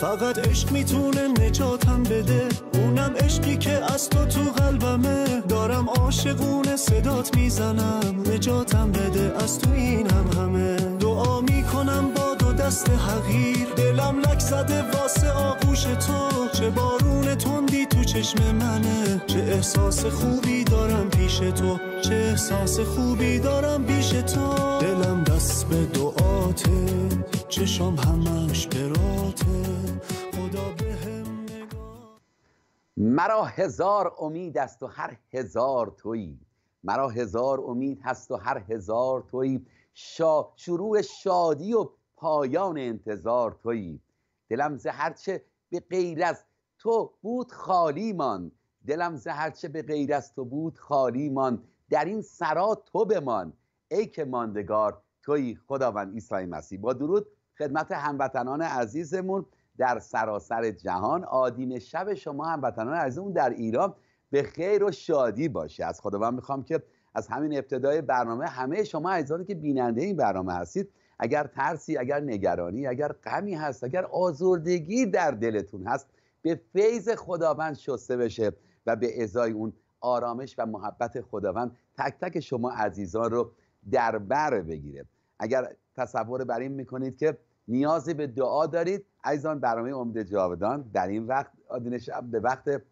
فقط عشق می‌تونه نجاتم بده. اونم عشقی که از تو تو قلبمه. دارم عاشقونه صدات می‌زنم. نجاتم بده از تو اینم همه. دعا می‌کنم با دو دست حقیر. دلم لک زده واسه آغوش تو. چه بارون تندی تو چشم منه. چه احساس خوبی دارم پیش تو. چه احساس خوبی دارم پیش تو. دلم دست به دعاته. چشم همش براته مرا هزار امید است و هر هزار تویی. مرا هزار امید هست و هر هزار تویی. شا... شروع شادی و پایان انتظار تویی. دلم ز هرچه به غیر از تو بود خالی مان. دلم ز هرچه به غیر از تو بود خالی مان. در این سرا تو بمان. ای که ماندگار تویی خداوند عیسی مسیح. با درود خدمت هموطنان عزیزمون. در سراسر جهان. آدین شب شما هموطنان عزیزمون در ایران به خیر و شادی باشه از خداوند می‌خوام که از همین ابتدای برنامه همه شما عزیزانی که بیننده این برنامه هستید اگر ترسی اگر نگرانی اگر غمی هست اگر آزردگی در دلتون هست به فیض خداوند شسته بشه و به ازای اون آرامش و محبت خداوند تک تک شما عزیزان رو در بر بگیره. اگر تصور بر این می‌کنید که نیازی به دعا دارید عزیزان برنامه امید جاودان در این وقت آدین شب به وقت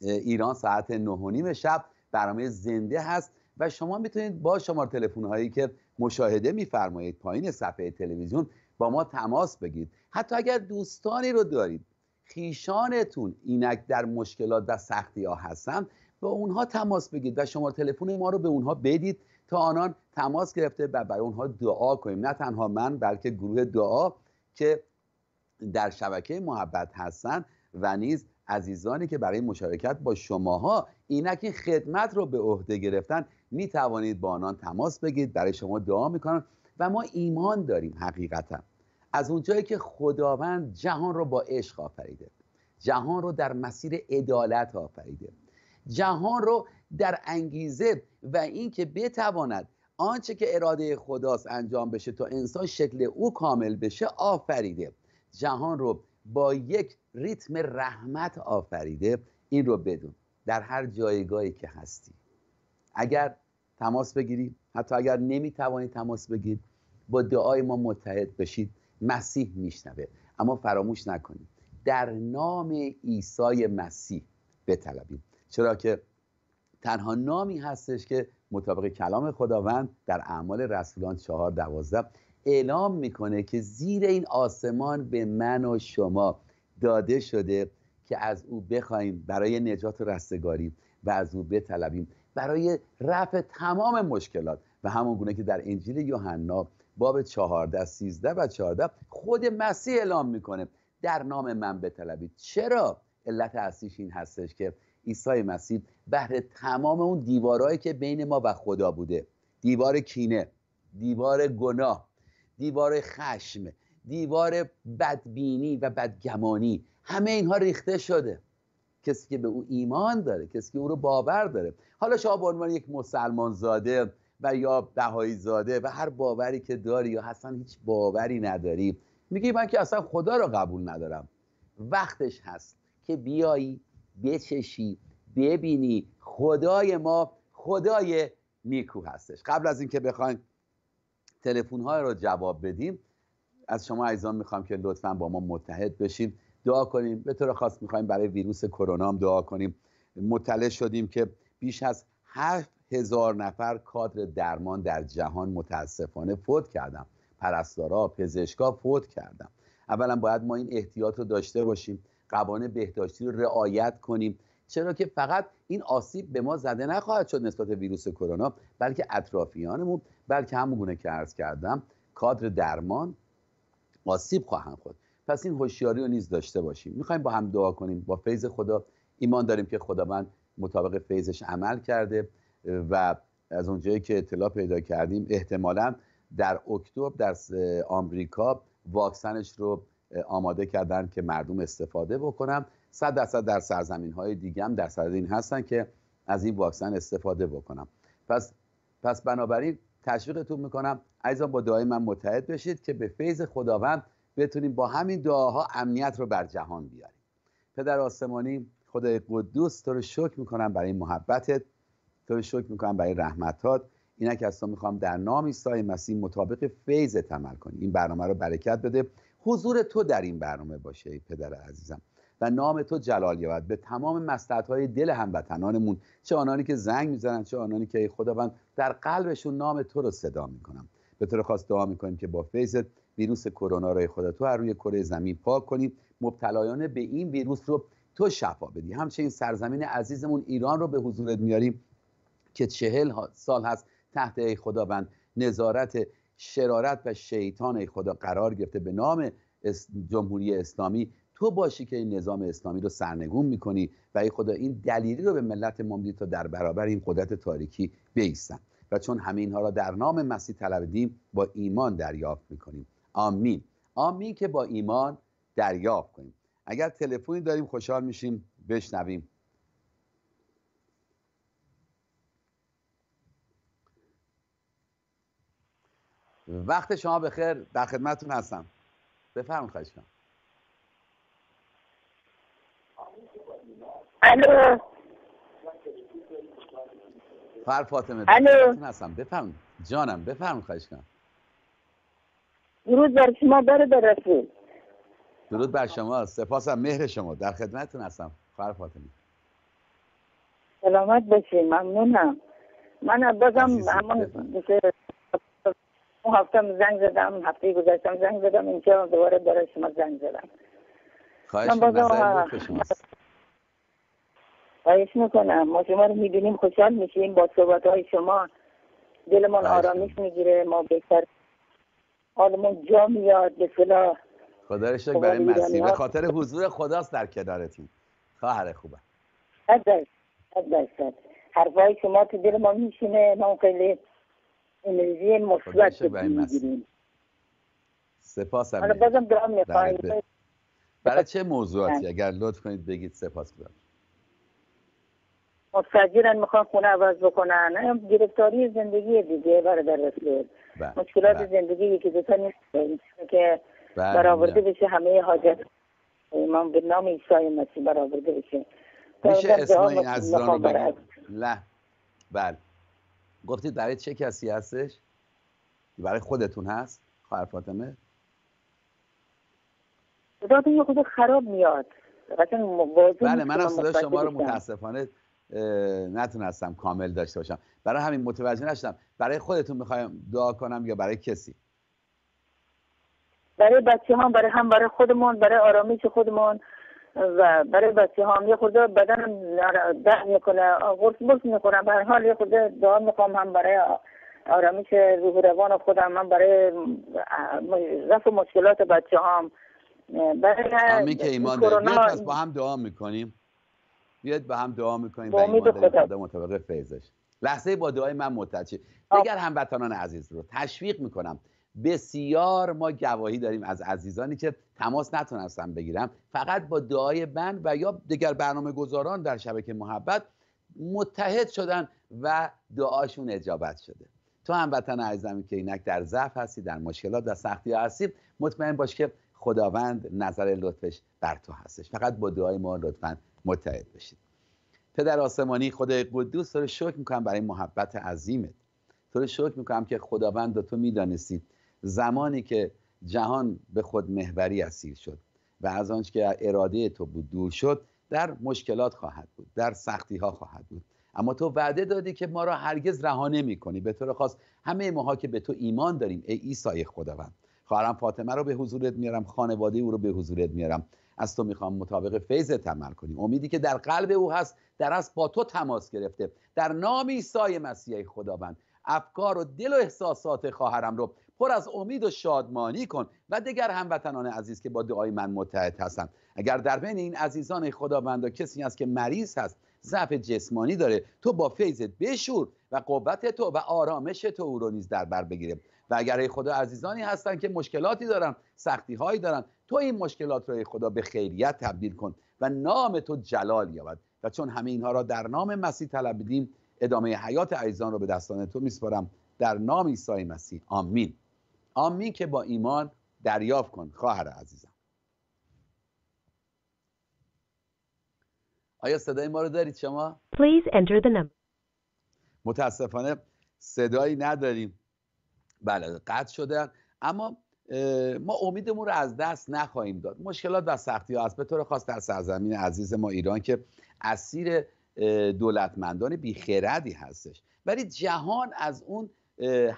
ایران ساعت نه و نیم شب برنامه زنده هست و شما می‌تونید با شماره تلفن هایی که مشاهده میفرمایید پایین صفحه تلویزیون با ما تماس بگیرید. حتی اگر دوستانی رو دارید خیشانتون اینک در مشکلات و سختی ها هستن با اونها تماس بگیرید و شماره تلفن ما رو به اونها بدید تا آنان تماس گرفته و برای اونها دعا کنیم. نه تنها من بلکه گروه دعا که در شبکه محبت هستن و نیز عزیزانی که برای مشارکت با شماها اینک این خدمت رو به عهده گرفتن می توانید با آنان تماس بگیرید برای شما دعا می‌کنن و ما ایمان داریم حقیقتا. از اونجایی که خداوند جهان رو با عشق آفریده جهان رو در مسیر عدالت آفریده جهان رو در انگیزه و اینکه بتواند آنچه که اراده خداست انجام بشه تا انسان شکل او کامل بشه آفریده. جهان رو با یک ریتم رحمت آفریده این رو بدون. در هر جایگاهی که هستی. اگر تماس بگیرید حتی اگر نمی‌توانید تماس بگیرید با دعای ما متحد بشید. مسیح میشنوه. اما فراموش نکنید. در نام عیسی مسیح بطلبید چرا که تنها نامی هستش که مطابق کلام خداوند در اعمال رسولان چهار دوازده اعلام می‌کنه که زیر این آسمان به من و شما داده شده که از او بخوایم برای نجات و رستگاری و از او بطلبیم برای رفع تمام مشکلات و همون گونه که در انجیل یوحنا باب 14 13 و 14 خود مسیح اعلام می‌کنه در نام من بطلبید. چرا؟ علت اصلیش این هستش که عیسی مسیح بهر تمام اون دیوارهایی که بین ما و خدا بوده دیوار کینه دیوار گناه دیوار خشم دیوار بدبینی و بدگمانی همه اینها ریخته شده. کسی که به او ایمان داره کسی که او رو باور داره. حالا شما به عنوان یک مسلمان زاده و یا بهایی زاده و هر باوری که داری یا اصلا هیچ باوری نداری میگی من که اصلا خدا رو قبول ندارم. وقتش هست که بیایی بچشی ببینی خدای ما خدای نیکو هستش. قبل از اینکه بخوایم تلفن های رو جواب بدیم. از شما عزیزان می‌خوام که لطفا با ما متحد بشیم. دعا کنیم. به طور خاص می‌خوایم برای ویروس کرونا هم دعا کنیم. مطلع شدیم که بیش از هفت هزار نفر کادر درمان در جهان متاسفانه فوت کردم پرستارا پزشکا فوت کردم اولا باید ما این احتیاط رو داشته باشیم. قوانین بهداشتی رو رعایت کنیم. چرا که فقط این آسیب به ما زده نخواهد شد نسبت به ویروس کرونا بلکه اطرافیانمون بلکه همون گونه که عرض کردم کادر درمان آسیب خواهند خورد. پس این هوشیاری رو نیز داشته باشیم. می‌خوایم با هم دعا کنیم. با فیض خدا. ایمان داریم که خداوند مطابق فیضش عمل کرده و از اونجایی که اطلاع پیدا کردیم احتمالا در اکتبر در آمریکا واکسنش رو آماده کردن که مردم استفاده بکنند. 100 درصد در سرزمین های دیگه هم در سرزمین هستن که از این واکسن استفاده بکنم. پس پس بنابراین تشویقتون می‌کنم. عزیزان با دعای من متحد بشید که به فیض خداوند بتونیم با همین دعاها امنیت رو بر جهان بیاریم. پدر آسمانی خدای قدوس تو رو شکر می‌کنم برای محبتت. تو رو شکر می‌کنم برای رحمتات. اینک از تو می‌خوام در نام عیسی مسیح مطابق فیض عمل کنی این برنامه رو برکت بده. حضور تو در این برنامه باشه ای پدر عزیزم. و نام تو جلال یابد. به تمام مصلحت های دل هموطنانمون چه آنانی که زنگ می‌زنن چه آنانی که خداوند در قلبشون نام تو رو صدا می‌کنم. به طور خاص دعا می‌کنیم که با فیض ویروس کرونا رو خدا تو هر روی کره زمین پاک کنیم مبتلایان به این ویروس رو تو شفا بدی. همچنین سرزمین عزیزمون ایران رو به حضورت میاریم که چهل سال هست تحت ای خداوند نظارت شرارت و شیطان ای خدا قرار گرفته. به نام جمهوری اسلامی تو باشی که این نظام اسلامی رو سرنگون می‌کنی و ای خدا این دلیلی رو به ملت ما تا در برابر این قدرت تاریکی بیستن. و چون همه اینها را در نام مسیح طلبیدیم با ایمان دریافت می‌کنیم. آمین. آمین که با ایمان دریافت کنیم. اگر تلفنی داریم خوشحال میشیم. بشنویم. وقت شما بخیر. در خدمتتون هستم. بفرمایید خواهش کنم الو. فر فاطمه الو. هستم؟ بفرمایید جانم بفرمایید خواهش کنم. درود بر شما برادر رسول درود بر شما. سپاسم. مهر شما. در خدمتتون هستم. فر فاطمه. سلامت باشی. ممنونم. من بازم همون اون هفته زنگ زدم هفته گذشتم زنگ زدم اینجا دوباره برای شما زنگ زدم. خواهش کنم خواهش می‌کنم. ما شما رو می‌بینیم خوشحال میشیم با صحبت های شما. دلمون آرامش می‌گیره. ما بهتر حالمون جا میاد. به صلاح خدا رو شکر برای مسیح به خاطر حضور خداست در کنارتون. خواهر خوبه صد درصد حرفای شما تو دل ما میشینه. ما خیلی انرژی مثبت می‌گیریم. سپاس حالا بازم دعا می‌خوایم برای چه موضوعاتی؟ اگر لطف کنید بگید سپاس گذارم. مستجرن می‌خوان خونه عوض بکنن. گرفتاری زندگی دیگه برادر رسول بله، مشکلات بله. زندگی که دوتا نیست. که بله، برآورده بشه همه حاجت. امام به نام عیسی مسیح برآورده بشه. میشه اسم این عزیزان رو بگید نه بله. گفتید برای چه کسی هستش؟ برای خودتون هست؟ خواهر فاطمه؟ یه خود خراب میاد. بله منم صدا شما رو متاسفانه نتونستم کامل داشته باشم. برای همین متوجه نشدم. برای خودتون می‌خوایم دعا کنم یا برای کسی؟ برای بچه هم برای هم برای خودمون برای آرامش خودمون و برای بچه هم یه خورده بدن ده می‌کنه غرص برس می‌کنم به حال یه خورده دعا می‌کنم هم برای آرامش روح روان خودم من برای رفع مشکلات بچه هم برای همین که ایمان داریم. با هم دعا می‌کنیم. بیاید با هم دعا می‌کنیم و ایمان داریم مطابق فیضش. لحظه با دعای من متوجه. دیگر هموطنان عزیز رو. تشویق می‌کنم. بسیار ما گواهی داریم از عزیزانی که تماس نتونستن بگیرم. فقط با دعای من و یا دیگر برنامه گذاران در شبکه محبت متحد شدن و دعاشون اجابت شده. تو هم وطن عزیزمی که اینک در ضعف هستی در مشکلات و سختی هستی مطمئن باش که خداوند نظر لطفش بر تو هستش. فقط با دعای ما لطفا متحد بشید. پدر آسمانی خدای قدوس تو رو شکر می‌کنم برای محبت عظیمت. تو رو شکر می‌کنم که خداوند و تو می‌دانستید زمانی که جهان به خود محوری اسیر شد و از آنچه که اراده تو بود دور شد در مشکلات خواهد بود در سختی ها خواهد بود. اما تو وعده دادی که ما را هرگز رها نمی کنی به طور خاص همه ماها که به تو ایمان داریم ای عیسی خداوند خواهرم فاطمه رو به حضورت میارم خانواده او رو به حضورت میارم. از تو می‌خوام مطابق فیض عمل کنیم. امیدی که در قلب او هست در از با تو تماس گرفته. در نام عیسی مسیح خداوند افکار و دل و احساسات خواهرم رو پر از امید و شادمانی کن. و دیگر هموطنان عزیز که با دعای من متحد هستند اگر در بین این عزیزان خداوند کسی هست که مریض هست ضعف جسمانی داره تو با فیضت بشور و قوت تو و آرامش تو او رو نیز در بر بگیره. و اگر ای خدا عزیزانی هستن که مشکلاتی دارن سختی هایی دارن تو این مشکلات رو ای خدا به خیریت تبدیل کن و نام تو جلال یابد و چون همه اینها را در نام مسیح طلب بدیم ادامه حیات عزیزان رو به دستان تو میسپارم. در نام عیسی مسیح. آمین. آمین که با ایمان دریافت کن خواهر عزیزم. آیا صدای ما رو دارید شما؟ Please enter the number. متاسفانه صدایی نداریم. بله قطع شده اما ما امیدمون رو از دست نخواهیم داد. مشکلات و سختی ها هست. به طور خاص در سرزمین عزیز ما ایران که اسیر دولتمندان بیخردی هستش. ولی جهان از اون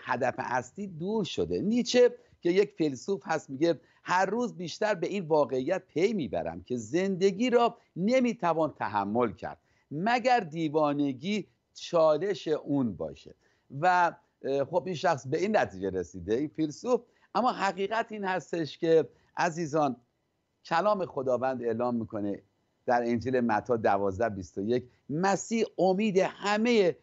هدف اصلی دور شده. نیچه که یک فیلسوف هست میگه هر روز بیشتر به این واقعیت پی می‌برم که زندگی را نمی‌توان تحمل کرد مگر دیوانگی چالش اون باشه. و خب این شخص به این نتیجه رسیده این فیلسوف. اما حقیقت این هستش که عزیزان کلام خداوند اعلام می‌کنه در انجیل متا 12 21 مسیح امید همه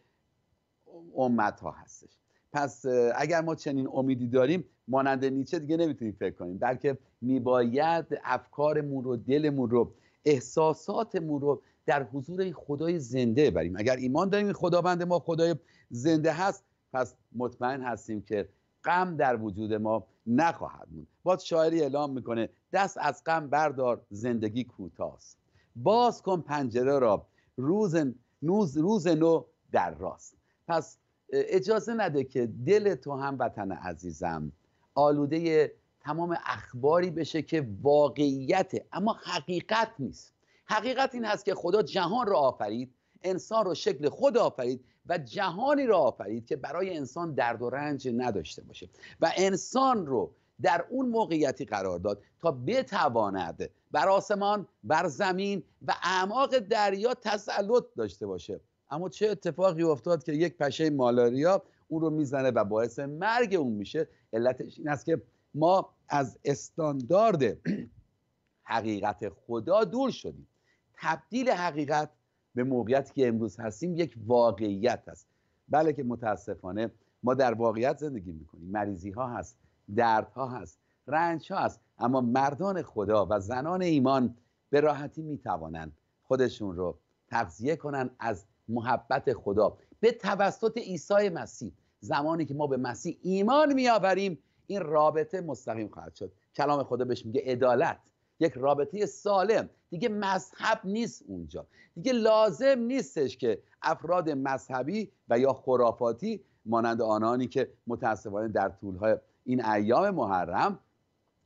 امت ها هستش. پس اگر ما چنین امیدی داریم مانند نیچه دیگه نمی‌تونیم فکر کنیم بلکه میباید افکارمون رو دلمون رو احساساتمون رو در حضور خدای زنده بریم اگر ایمان داریم خداوند ما خدای زنده هست پس مطمئن هستیم که غم در وجود ما نخواهد موند. باز شاعری اعلام می‌کنه دست از غم بردار زندگی کوتاست. باز کن پنجره را روز نوز روز نو در راست. پس اجازه نده که دل تو هم وطن عزیزم آلوده تمام اخباری بشه که واقعیته اما حقیقت نیست. حقیقت این هست که خدا جهان را آفرید انسان رو شکل خود آفرید و جهانی را آفرید که برای انسان درد و رنج نداشته باشه. و انسان رو در اون موقعیتی قرار داد تا بتواند بر آسمان بر زمین و اعماق دریا تسلط داشته باشه. اما چه اتفاقی افتاد که یک پشه مالاریا اون رو می‌زنه و باعث مرگ اون میشه؟ علتش این است که ما از استاندارد حقیقت خدا دور شدیم. تبدیل حقیقت به موقعیتی که امروز هستیم یک واقعیت است. بله که متاسفانه ما در واقعیت زندگی می‌کنیم. مریضی ها هست دردها هست رنج ها هست اما مردان خدا و زنان ایمان به راحتی می‌توانند خودشون رو تغذیه کنن از محبت خدا. به توسط عیسی مسیح زمانی که ما به مسیح ایمان میآوریم این رابطه مستقیم خواهد شد. کلام خدا بهش میگه عدالت. یک رابطه سالم. دیگه مذهب نیست اونجا. دیگه لازم نیستش که افراد مذهبی و یا خرافاتی مانند آنانی که متاسفانه در طولهای این ایام محرم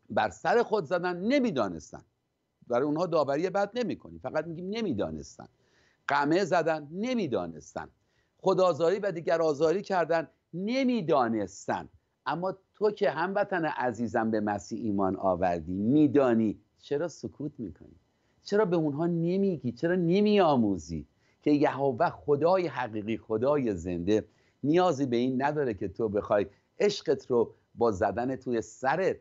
بر سر خود زدن نمی‌دانستن. برای اونها داوری بد نمی کنیم فقط میگیم نمی‌دانستن. قمه زدن نمی‌دانستن. خدازاری و دیگر آزاری کردن نمی‌دانستن. اما تو که هموطن عزیزم به مسیح ایمان آوردی میدانی چرا سکوت می‌کنی؟ چرا به اونها نمیگی؟ چرا نمیآموزی که یهوه خدای حقیقی خدای زنده نیازی به این نداره که تو بخوای عشقت رو با زدن توی سرت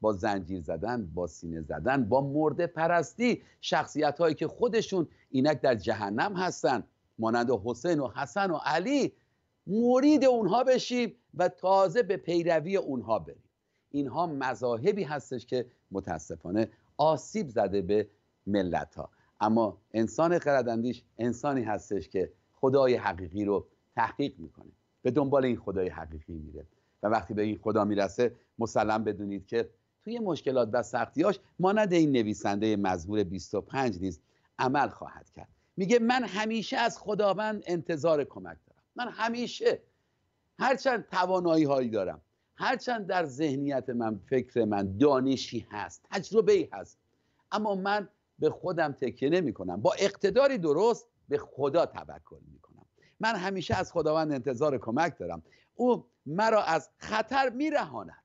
با زنجیر زدن با سینه زدن با مرده پرستی شخصیت هایی که خودشون اینک در جهنم هستن مانند حسین و حسن و علی مرید اونها بشیم و تازه به پیروی اونها بریم اینها مذاهبی هستش که متاسفانه آسیب زده به ملت ها اما انسان خردندیش انسانی هستش که خدای حقیقی رو تحقیق می‌کنه. به دنبال این خدای حقیقی میره. و وقتی به این خدا می‌رسه مسلم بدونید که توی مشکلات و سختیاش مانند این نویسنده مزمور 25 نیز عمل خواهد کرد. میگه من همیشه از خداوند انتظار کمک دارم. من همیشه. هرچند توانایی هایی دارم. هرچند در ذهنیت من فکر من دانشی هست تجربه هست اما من به خودم تکیه نمی کنم با اقتداری درست به خدا توکل می کنم من همیشه از خداوند انتظار کمک دارم. او مرا از خطر میرهاند.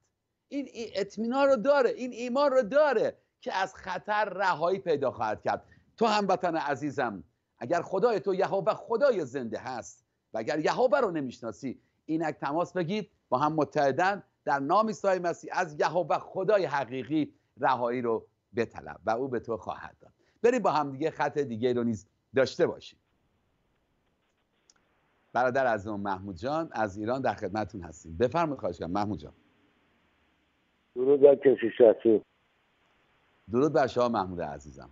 این اطمینان رو داره این ایمان رو داره که از خطر رهایی پیدا خواهد کرد. تو هموطن عزیزم اگر خدای تو یهوه خدای زنده هست و اگر یهوه رو نمی‌شناسی اینک تماس بگید با هم متحدن در نام عیسی مسیح از یهوه خدای حقیقی رهایی رو بطلب و او به تو خواهد داد. بریم با هم دیگه خط دیگه رو نیز داشته باشیم. برادر از محمود جان از ایران در خدمتتون هستیم. بفرمایید خواهش کنم محمود جان. درود بر کشیش رسول درود بر شما محمود عزیزم.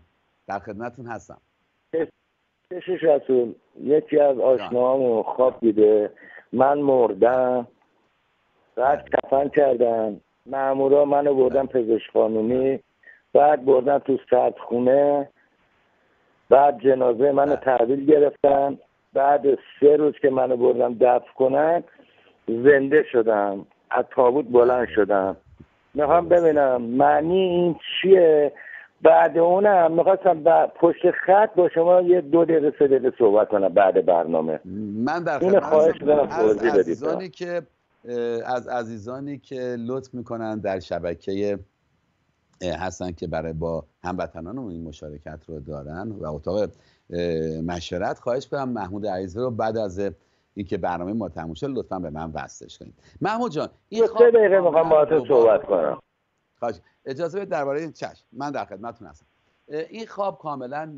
در خدمتتون هستم. کشیش رسول یکی از آشناهامو خواب دیده من مردم. بعد کفن کردن. مامورا منو بردن پزشک قانونی. بعد بردن تو خونه بعد جنازه منو تحویل گرفتن. بعد سه روز که منو بردم دفن کنن زنده شدم. از تابوت بلند شدم. می‌خوام ببینم معنی این چیه؟ بعد اونم می‌خواستم پشت خط با شما یه دو دقیقه سه دقیقه صحبت کنم بعد برنامه. من در خواهش دارم از عزیزانی که از عزیزانی که لطف می‌کنن در شبکه هستن که برای با هموطنانمون این مشارکت رو دارن و اتاق مشورت خواهش کنم محمود عزیزی رو بعد از اینکه برنامه ما تموم شد لطفا به من وصلش کنید. محمود جان این سه دقیقه می‌خوام با صحبت کنم. خواهش. اجازه بدید درباره این چشم. من در خدمتتون هستم. این خواب کاملا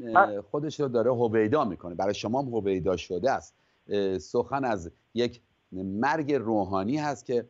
خودش رو داره هویدا می‌کنه. برای شما هم هویدا شده است. سخن از یک مرگ روحانی هست که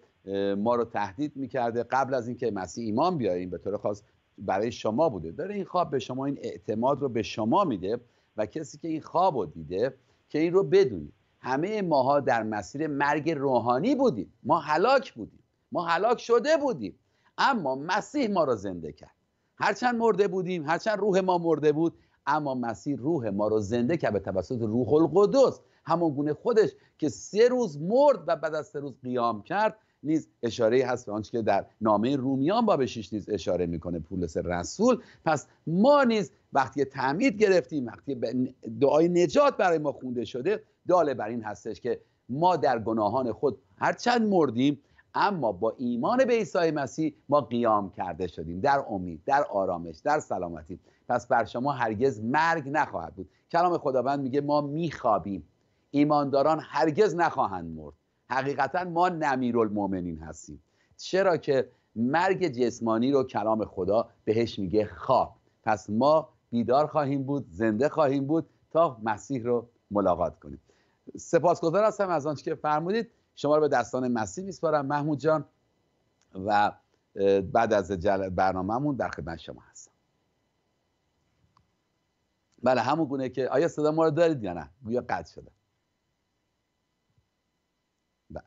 ما رو تهدید می‌کرده. قبل از اینکه مسیح ایمان بیاریم به طور خاص برای شما بوده. داره این خواب به شما این اعتماد رو به شما میده و کسی که این خواب رو دیده که این رو بدونید. همه ماها در مسیر مرگ روحانی بودیم. ما هلاک بودیم. ما هلاک شده بودیم. اما مسیح ما رو زنده کرد. هرچند مرده بودیم هرچند روح ما مرده بود اما مسیح روح ما رو زنده کرد به توسط روح القدس. همون گونه خودش که سه روز مرد و بعد از سه روز قیام کرد نیز اشاره هست به آنچه که در نامه رومیان باب 6 نیز اشاره می‌کنه پولس رسول. پس ما نیز وقتی تعمید گرفتیم وقتی دعای نجات برای ما خونده شده داله بر این هستش که ما در گناهان خود هرچند مردیم اما با ایمان به عیسی مسیح ما قیام کرده شدیم. در امید در آرامش در سلامتی. پس بر شما هرگز مرگ نخواهد بود. کلام خداوند میگه ما میخوابیم. ایمانداران هرگز نخواهند مرد. حقیقتا ما نمیرالمؤمنین هستیم. چرا که مرگ جسمانی رو کلام خدا بهش میگه خواب. پس ما بیدار خواهیم بود زنده خواهیم بود تا مسیح رو ملاقات کنیم. سپاسگزار هستم از آنچه که فرمودید. شما رو به دستان مسیح میسپارم محمود جان. و بعد از برنامهمون در خدمت شما هستم. بله همون گونه که آیا صدا ما رو دارید یا نه؟ گویا قطع شده بله.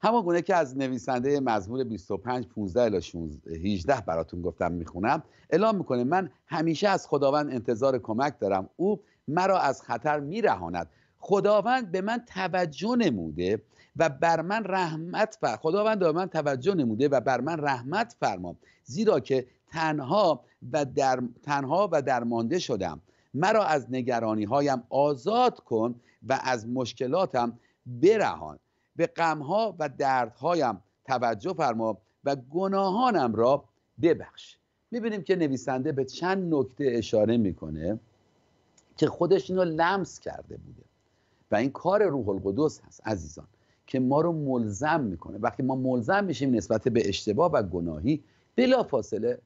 همون گونه که از نویسنده مزمور 25 15 الی 18 براتون گفتم می‌خونم اعلام می‌کنه من همیشه از خداوند انتظار کمک دارم. او مرا از خطر میرهاند. خداوند به من توجه نموده و بر من رحمت فر خداوند به من توجه نموده و بر من رحمت فرما زیرا که تنها و در تنها و درمانده شدم. مرا از نگرانی هایم آزاد کن و از مشکلاتم برهان. به غمها و دردهایم توجه فرما و گناهانم را ببخش. می‌بینیم که نویسنده به چند نکته اشاره می‌کنه که خودش اینو لمس کرده بوده. و این کار روح القدس هست عزیزان که ما رو ملزم می‌کنه. وقتی ما ملزم میشیم نسبت به اشتباه و گناهی بلا فاصله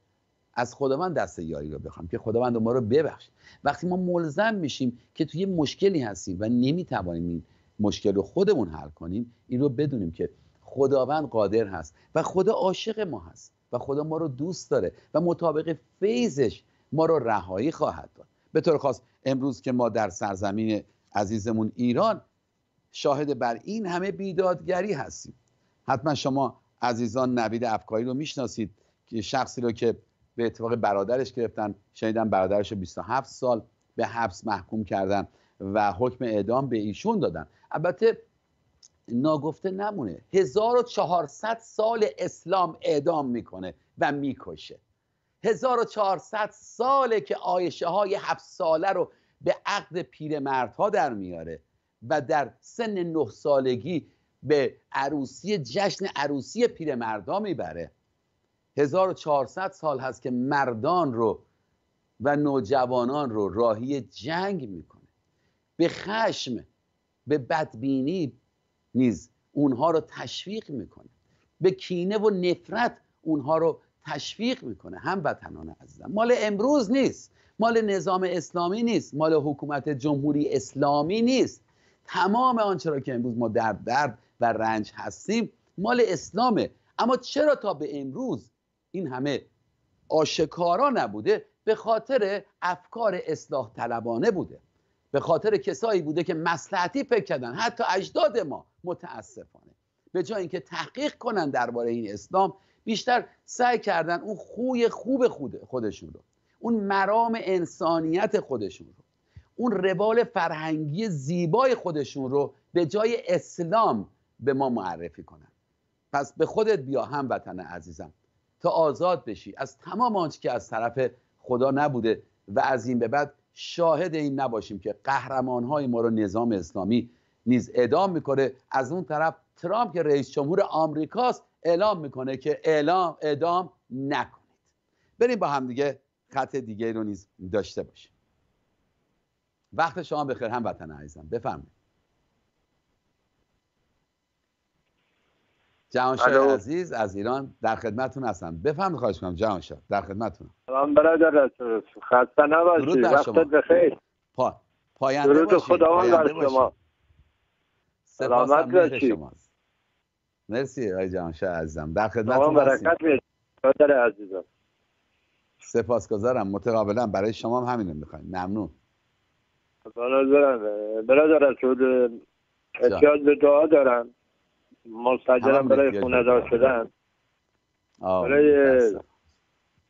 از خداوند دست یاری رو بخوام که خداوند ما رو ببخش. وقتی ما ملزم میشیم که توی مشکلی هستیم و نمی‌توانیم مشکل رو خودمون حل کنیم این رو بدونیم که خداوند قادر هست و خدا عاشق ما هست و خدا ما رو دوست داره و مطابق فیضش ما رو رهایی خواهد داد. به طور خاص امروز که ما در سرزمین عزیزمون ایران شاهد بر این همه بیدادگری هستیم. حتما شما عزیزان نوید افکاری رو می‌شناسید که شخصی رو که به اتفاق برادرش گرفتن شنیدن برادرش رو 27 سال به حبس محکوم کردن و حکم اعدام به ایشون دادن. البته ناگفته نمونه. 1400 سال اسلام اعدام می‌کنه و می‌کشه. 1400 ساله که آیشه های هفت ساله رو به عقد پیرمردها در میاره و در سن نه سالگی به عروسی جشن عروسی پیرمردا می‌بره. 1400 سال هست که مردان رو و نوجوانان رو راهی جنگ می‌کنه. به خشم به بدبینی نیز اونها رو تشویق می‌کنه. به کینه و نفرت اونها رو تشویق می‌کنه. هم وطنان عزیزم. مال امروز نیست. مال نظام اسلامی نیست. مال حکومت جمهوری اسلامی نیست. تمام آنچه را که امروز ما در درد و رنج هستیم مال اسلامه. اما چرا تا به امروز این همه آشکارا نبوده؟ به خاطر افکار اصلاح طلبانه بوده. به خاطر کسایی بوده که مسلحتی فکر کردن. حتی اجداد ما متاسفانه. به جای اینکه تحقیق کنن درباره این اسلام بیشتر سعی کردن اون خوی خوب خودشون رو اون مرام انسانیت خودشون رو اون روال فرهنگی زیبای خودشون رو به جای اسلام به ما معرفی کنن. پس به خودت بیا هم وطن عزیزم. تا آزاد بشی. از تمام آنچه که از طرف خدا نبوده و از این به بعد شاهد این نباشیم که قهرمان های ما رو نظام اسلامی نیز اعدام می‌کنه. از اون طرف ترامپ که رئیس جمهور آمریکاست اعلام می‌کنه که اعلام اعدام نکنید. بریم با هم دیگه خط دیگه رو نیز داشته باشیم. وقت شما بخیر هم وطن عزیزم. بفرمایید. جهانشاه عزیز از ایران در خدمتتون هستم. بفهم خواهش کنم جهانشاه در خدمتتونم سلام برادر خسته نباشید وقتت بخیر. پا... پاینده درود خداوند بر شما. سلامت باشید مرسی آقای جهانشاه عزیزم. در خدمتتون هستم برادر عزیزم. سپاسگزارم. متقابلا برای شما هم همین می‌خوایم. ممنون. برادر از احتیاج به دعا دارم. مستجرم برای خونه دار شدن. برای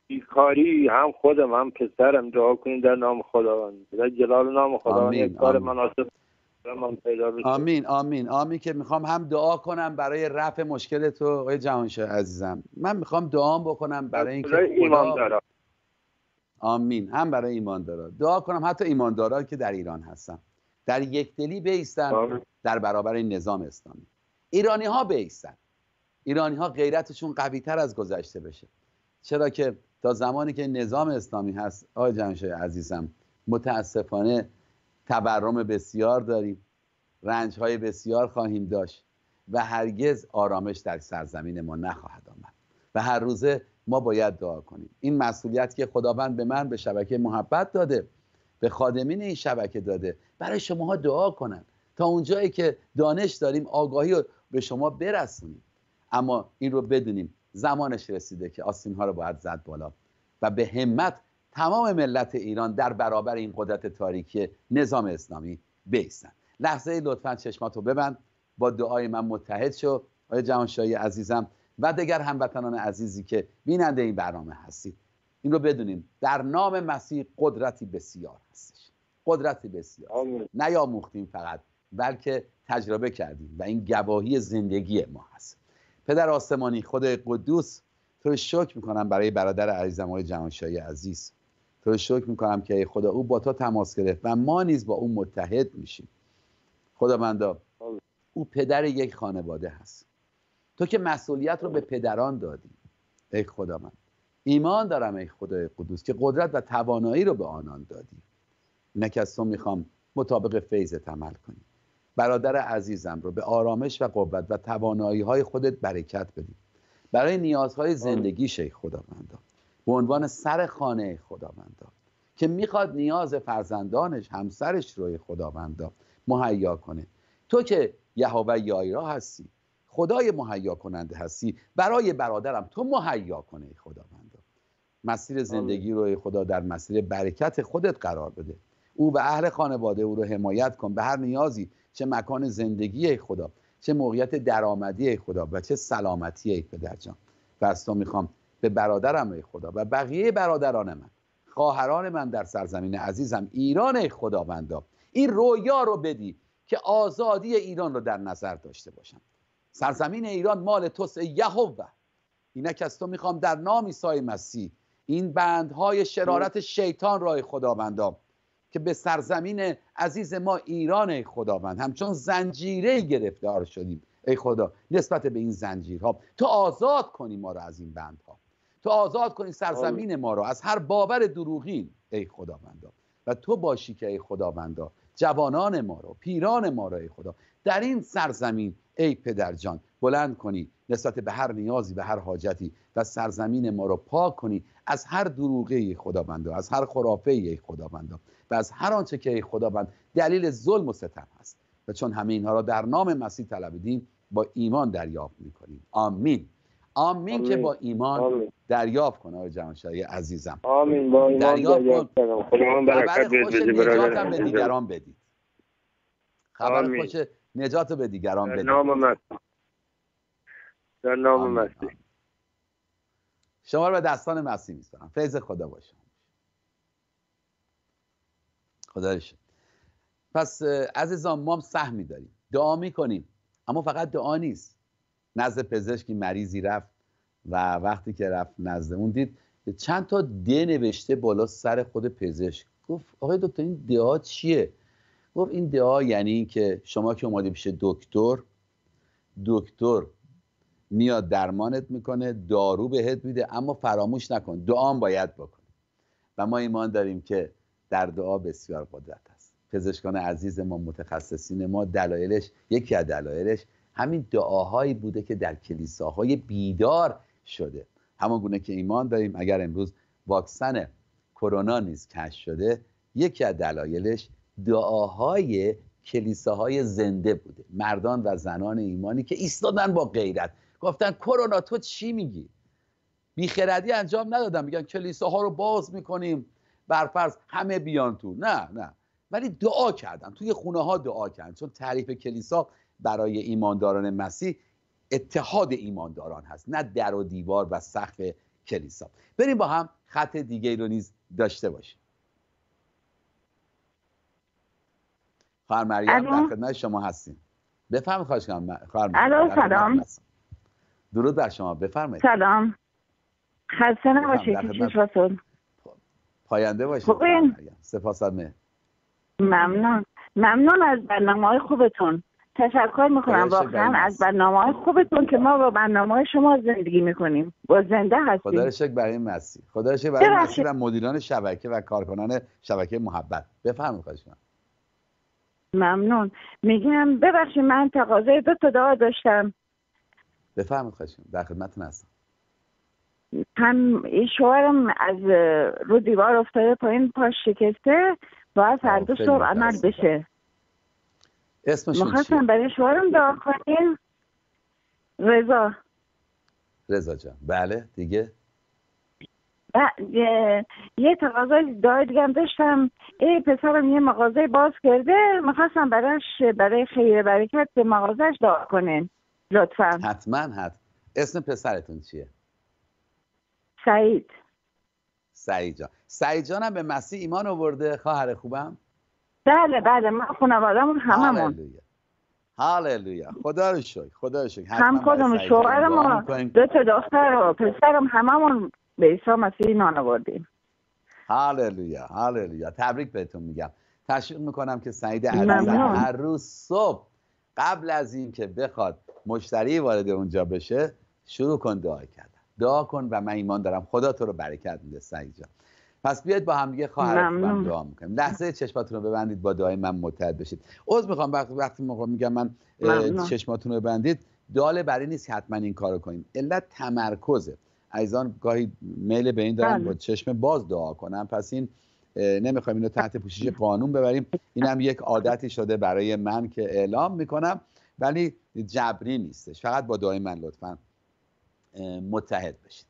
بیکاری هم خودم هم پسرم دعا کنیم در نام خداوند. در جلال نام خداوند. یک کار مناسب آمین آمین آمین که می‌خوام هم دعا کنم برای رفع مشکل تو آقای جهانشه عزیزم. من می‌خوام دعا بکنم برای اینکه خدا آمین هم برای ایماندارا. دعا کنم حتی ایماندارا که در ایران هستن. در یک دلی بیستن در برابر این نظام اسلامی. ایرانی ها بیستن. ایرانی ها غیرتشون قوی تر از گذشته بشه. چرا که تا زمانی که نظام اسلامی هست آقای جمشه عزیزم متاسفانه تبرم بسیار داریم. رنج های بسیار خواهیم داشت و هرگز آرامش در سرزمین ما نخواهد آمد. و هر روزه ما باید دعا کنیم. این مسئولیت که خداوند به من به شبکه محبت داده به خادمین این شبکه داده برای شماها دعا کنن. تا اونجایی که دانش داریم آگاهی رو به شما برسونیم. اما این رو بدونیم زمانش رسیده که آسین ها رو باید زد بالا. و به همت تمام ملت ایران در برابر این قدرت تاریکی نظام اسلامی بیستن. لحظه لطفا چشماتو ببند. با دعای من متحد شو. آیا جهانشاهی عزیزم و دیگر هموطنان عزیزی که بیننده این برنامه هستید. این رو بدونیم در نام مسیح قدرتی بسیار هستش. قدرتی بسیار. نیاموختیم فقط. بلکه تجربه کردیم و این گواهی زندگی ما هست. پدر آسمانی خود قدوس تو رو شکر می‌کنم برای برادر عزیزم های جهانشاهی عزیز. تو رو شکر می‌کنم که خدا او با تو تماس گرفت و ما نیز با او متحد میشیم. خداوندا او پدر یک خانواده هست. تو که مسئولیت رو به پدران دادی ای خدا من ایمان دارم ای خدای قدوس که قدرت و توانایی رو به آنان دادی. تو می‌خوام مطابق فیض عمل کنی برادر عزیزم رو به آرامش و قوت و توانایی های خودت برکت بدی. برای نیازهای زندگی شیخ خداوندا. به عنوان سر خانه خداوندا. که می‌خواد نیاز فرزندانش همسرش روی خداوندا مهیا کنه. تو که یهوه یایرا هستی خدای مهیا کننده هستی برای برادرم تو مهیا کنه خداوندا. مسیر زندگی رو خدا در مسیر برکت خودت قرار بده. او به اهل خانواده او رو حمایت کن. به هر نیازی چه مکان زندگی خدا چه موقعیت درآمدی خدا و چه سلامتی ای پدر جان. و از تو می‌خوام به برادرم ای خدا و بقیه برادران من خواهران من در سرزمین عزیزم ایران ای خداوندا این رویا رو بدی که آزادی ایران رو در نظر داشته باشم. سرزمین ایران مال توست یهوه. اینک از تو می‌خوام در نام عیسی مسیح این بندهای شرارت شیطان رای خداوندا که به سرزمین عزیز ما ایران ای خداوند. همچون زنجیره گرفتار شدیم ای خدا. نسبت به این زنجیرها. تو آزاد کنی ما رو از این بندها. تو آزاد کنی سرزمین ما رو. از هر باور دروغین ای خداوندا. و تو باشی که ای خداوندا جوانان ما رو پیران ما رو ای خدا. در این سرزمین ای پدر جان بلند کنی. نسبت به هر نیازی به هر حاجتی و سرزمین ما رو پاک کنی. از هر دروغه ای خداوندا از هر خرافه ای خداوندا. و از هر آنچه که ای خداوند دلیل ظلم و ستم هست. و چون همه اینها را در نام مسیح طلبیدیم با ایمان دریافت می‌کنیم. آمین. آمین, آمین. که با ایمان آمین. دریافت کن آقای جهانشاهی عزیزم. آمین. با ایمان دریافت کن. خبر خوش نجاتم به دیگران بدید. خبر خوش نجات به دیگران بدید. نام مسیح. در نام مسیح. شما رو به دستان مسیح میسپارم. فیض خدا باشه. خدا پس عزیزان ما هم سهمی داریم. دعا می‌کنیم. اما فقط دعا نیست. نزد پزشکی مریضی رفت و وقتی که رفت نزد اون دید چند تا ده نوشته بالا سر خود پزشک. گفت آقای دکتر این دعا چیه؟ گفت این دعا یعنی که شما که اومدی پیش دکتر دکتر میاد درمانت می‌کنه دارو بهت میده اما فراموش نکن. دعام باید بکن و ما ایمان داریم که در دعا بسیار قدرت است. پزشکان عزیز ما متخصصین ما دلایلش یکی از دلایلش همین دعاهایی بوده که در کلیساهای بیدار شده. همان گونه که ایمان داریم اگر امروز واکسن کرونا نیز کشف شده یکی از دلایلش دعاهای کلیساهای زنده بوده. مردان و زنان ایمانی که ایستادن با غیرت. گفتن کرونا تو چی میگی؟ بیخردی انجام ندادن. میگن کلیساها رو باز می‌کنیم. برفرض همه بیان تو. نه نه. ولی دعا کردن. توی خونه ها دعا کردن. چون تعریف کلیسا برای ایمانداران مسیح اتحاد ایمانداران هست نه در و دیوار و سقف کلیسا. بریم با هم خط دیگه رو نیز داشته باشیم. خواهر مریم در خدمت شما هستیم. بفرمایید خواهش کنم. خواهر سلام. درود بر شما. بفرمایید. سلام. خسته نباشید. رسول پاینده باشید سپاس ممنون. ممنون از برنامه های خوبتون. تشکر می‌کنم. واقعا از برنامه های خوبتون که ما با برنامه های شما زندگی می‌کنیم. با زنده هستیم. خدا شکر برای مسیح خدا شکر برای مسیح و مدیران شبکه و کارکنان شبکه محبت. بفرمایید خواهش ممنون. میگم ببخشید من تقاضای دو تا دعا داشتم. بفرمایید خواهش در خدمتتون هستم. هم شوهرم از رو دیوار افتاده پایین پاش شکسته باید فردا صبح عمل بشه. اسمشون مخواستم برای شوهرم دعا کنیم. رضا. رضا جان. بله دیگه؟ یه, یه تقاضای هم داشتم. ای پسرم یه مغازه باز کرده. می‌خواستم براش برای خیر برکت به مغازش دعا کنین لطفا. حتما حتما. اسم پسرتون چیه؟ سعید. سعید جان. سعید جانم به مسیح ایمان آورده خواهر خوبم؟ بله بله من خانواده‌مون هممون. هاللویا خدا رو شکر خدا رو شکر. هم خودم شوهرم دو تا دختر و پسرم هممون به عیسی مسیح ایمان آوردیم. هاللویا هاللویا تبریک بهتون میگم. تشویق می‌کنم که سعید عزیز هر روز صبح قبل از اینکه بخواد مشتری وارد اونجا بشه شروع کن دعا کردن دعا کن و من ایمان دارم. خدا تو رو برکت میده سعید جان. پس بیاید با هم دیگه خواهر دعا می‌کنیم. لحظه چشماتون رو ببندید با دعای من متحد بشید. عذر می‌خوام وقتی وقتی میگم من چشماتون رو ببندید دال برای نیست حتما این کارو کنیم. علت تمرکزه. عزیزان گاهی میل به این دارن بله. با چشم باز دعا کنم. پس این نمی‌خوایم اینو تحت پوشش قانون ببریم. این هم یک عادتی شده برای من که اعلام می‌کنم ولی جبری نیستش. فقط با دعای من لطفا. متحد بشید.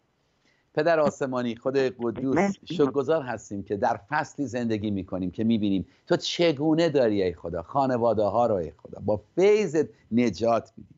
پدر آسمانی خود قدوس شکرگزار هستیم که در فصلی زندگی می‌کنیم که می‌بینیم. تو چگونه داری ای خدا؟ خانواده ها رو ای خدا. با فیضت نجات میدی.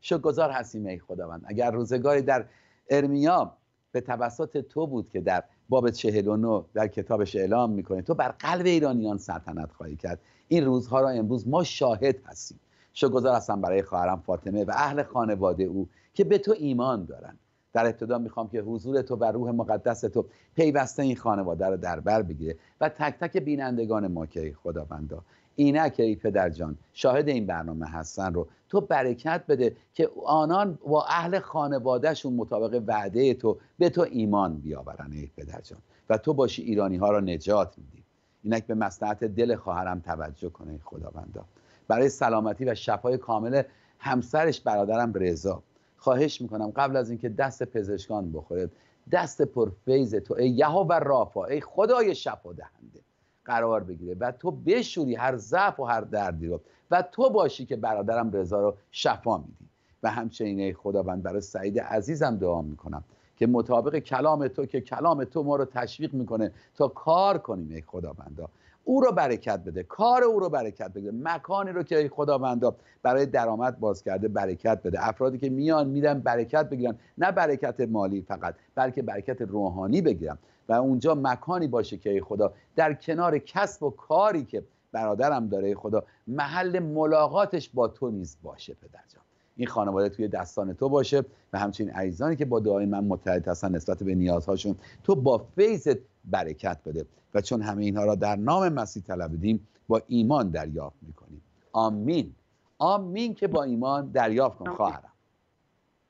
شکرگزار هستیم ای خداوند. اگر روزگاری در ارمیا به توسط تو بود که در باب 49 در کتابش اعلام می‌کنه تو بر قلب ایرانیان سلطنت خواهی کرد. این روزها را امروز ما شاهد هستیم. شکرگزار هستم برای خواهرم فاطمه و اهل خانواده او. که به تو ایمان دارند در ابتدا می‌خوام که حضور تو و روح مقدس تو پیوسته این خانواده رو در بر بگیره و تک تک بینندگان ما که خداوندا. اینک ای پدر جان شاهد این برنامه هستن رو تو برکت بده که آنان با اهل خانوادهشون مطابق وعده تو به تو ایمان بیاورن ای پدر جان. و تو باشی ایرانی ها را نجات میدی. اینک به مصلحت دل خواهرم توجه کنه خداوندا. برای سلامتی و شفای کامل همسرش برادرم رضا. خواهش می‌کنم قبل از اینکه دست پزشکان بخورد دست پرفیز تو ای یهو و رافا ای خدای شفا دهنده قرار بگیره و تو بشوری هر ضعف و هر دردی رو و تو باشی که برادرم رضا رو شفا میدی. و همچنین ای خداوند برای سعید عزیزم دعا می‌کنم که مطابق کلام تو که کلام تو ما رو تشویق می‌کنه تا کار کنیم ای خداوندا. او رو برکت بده کار او رو برکت بده مکانی رو که خداوندا برای درآمد باز کرده برکت بده. افرادی که میان میرن برکت بگیرن نه برکت مالی فقط بلکه برکت روحانی بگیرن. و اونجا مکانی باشه که خدا در کنار کسب و کاری که برادرم داره خدا محل ملاقاتش با تو نیز باشه پدر جان. این خانواده توی دستان تو باشه و همچنین عزیزانی که با دعای من متحد هستن نسبت به نیازهاشون تو با فیضت برکت بده. و چون همه اینها را در نام مسیح طلبیدیم با ایمان دریافت می‌کنیم. آمین. آمین که با ایمان دریافت کن خواهرم.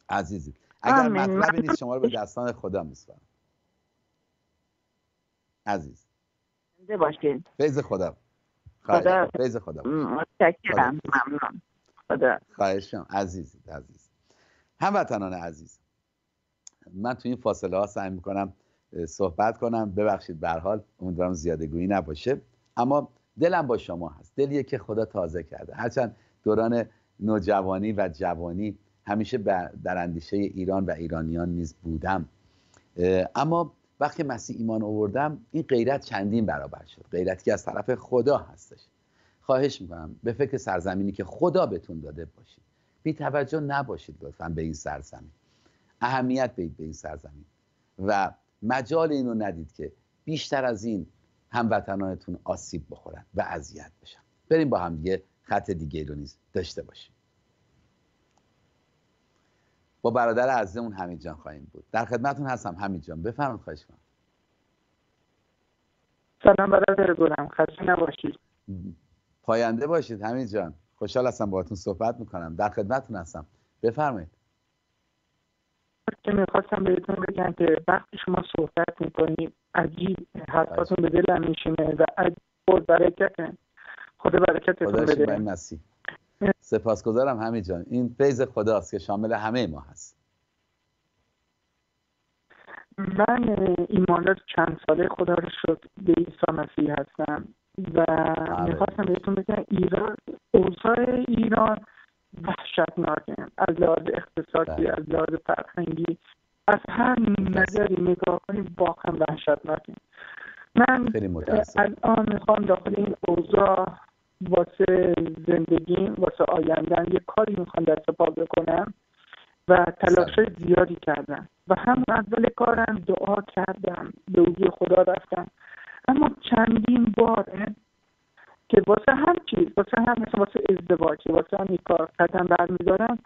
عزیزی اگر مطلبی نیست شما رو به دستان خدا میسپارم. عزیز. باشید فیض خدا. خدا. فیض خدا متشکرم. ممنون. خدا. خواهشم عزیز عزیز. هموطنان عزیز من تو این فاصله ها سعی می‌کنم صحبت کنم. ببخشید به حال امیدوارم زیاده گویی نباشه. اما دلم با شما هست. دلیه که خدا تازه کرده. هرچند دوران نوجوانی و جوانی همیشه در اندیشه ایران و ایرانیان نیز بودم. اما وقتی مسیح ایمان آوردم این غیرت چندین برابر شد. غیرتی که از طرف خدا هستش. خواهش می‌کنم به فکر سرزمینی که خدا بهتون داده باشید. بی توجه نباشید لطفا به این سرزمین. اهمیت بدید به این سرزمین. و مجال اینو ندید که بیشتر از این هموطنانتون آسیب بخورن و اذیت بشن. بریم با هم دیگه خط دیگه رو نیز داشته باشیم. با برادر عزیزمون حمید جان خواهیم بود. در خدمتون هستم. حمید جان بفرمایید خواهش کنم سلام برادر گلم. خسته نباشید. پاینده باشید حمید جان. خوشحال هستم باهاتون صحبت می‌کنم. در خدمتتون هستم. بفرمایید. که می‌خواستم بهتون بگم که وقتی شما صحبت می‌کنید عجیب حرفاتون به دلم میشینه و عجیب برکت خدا برکتتون بده. سپاسگزارم همین جان. این فیض خداست که شامل همه ما هست. من ایماندار چند ساله خدا رو شد به عیسی مسیح هستم و بله. می‌خواستم بهتون بگم ایران اوضاع ایران وحشتناکه از لحاظ اقتصادی بله. از لحاظ فرهنگی از هر نظری نگاه کنیم واقعا وحشتناکه من الان می‌خوام داخل این اوضاع واسه زندگی واسه آیندن یه کاری می‌خوام دست پا بکنم و تلاش زیادی کردم و هم اول کارم دعا کردم به اوزی خدا رفتم. اما چندین باره که واسه هر چیز واسه هم مثل واسه ازدواج واسه همین کار قدم برمیدارم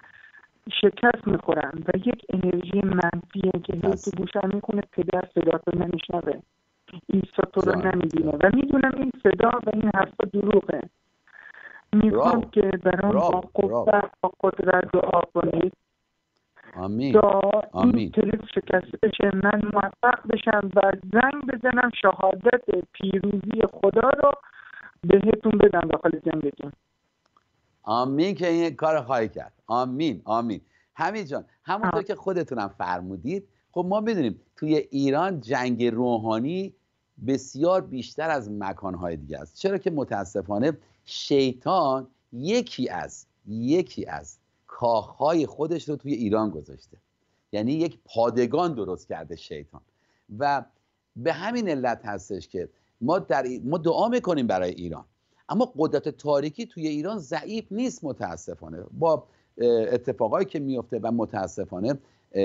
شکست می‌خورم و یک انرژی منفیه که هی تو گوشم می‌کنه پدر صدا رو نمیشنوه. عیسی تو رو نمی‌بینه. و می‌دونم این صدا و این حرفا دروغه. می‌خوام که برام با قوت با قدرت دعا کنید. آمین. تا این کلیپ شکسته بشه من موفق بشم و زنگ بزنم شهادت پیروزی خدا رو بهتون بدم داخل زندگی. آمین که این کار خواهی کرد. آمین آمین. همین جان همونطور که خودتونم فرمودید خب ما بدونیم توی ایران جنگ روحانی بسیار بیشتر از مکانهای دیگه است. چرا که متاسفانه شیطان یکی از یکی از کاخهای خودش رو توی ایران گذاشته. یعنی یک پادگان درست کرده شیطان. و به همین علت هستش که ما, در ما دعا می‌کنیم برای ایران. اما قدرت تاریکی توی ایران ضعیف نیست متاسفانه. با اتفاقایی که میفته و متاسفانه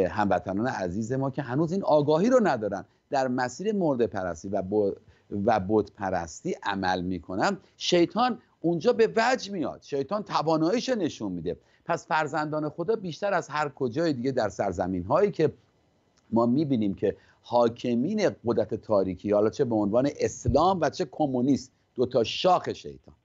هموطنان عزیز ما که هنوز این آگاهی رو ندارن در مسیر مورد پرستی و و بت پرستی عمل می‌کنن شیطان اونجا به وجه میاد. شیطان تواناییش نشون میده. پس فرزندان خدا بیشتر از هر کجای دیگه در سرزمین هایی که ما می‌بینیم که حاکمین قدرت تاریکی حالا چه به عنوان اسلام و چه کمونیست دو تا شاخ شیطان.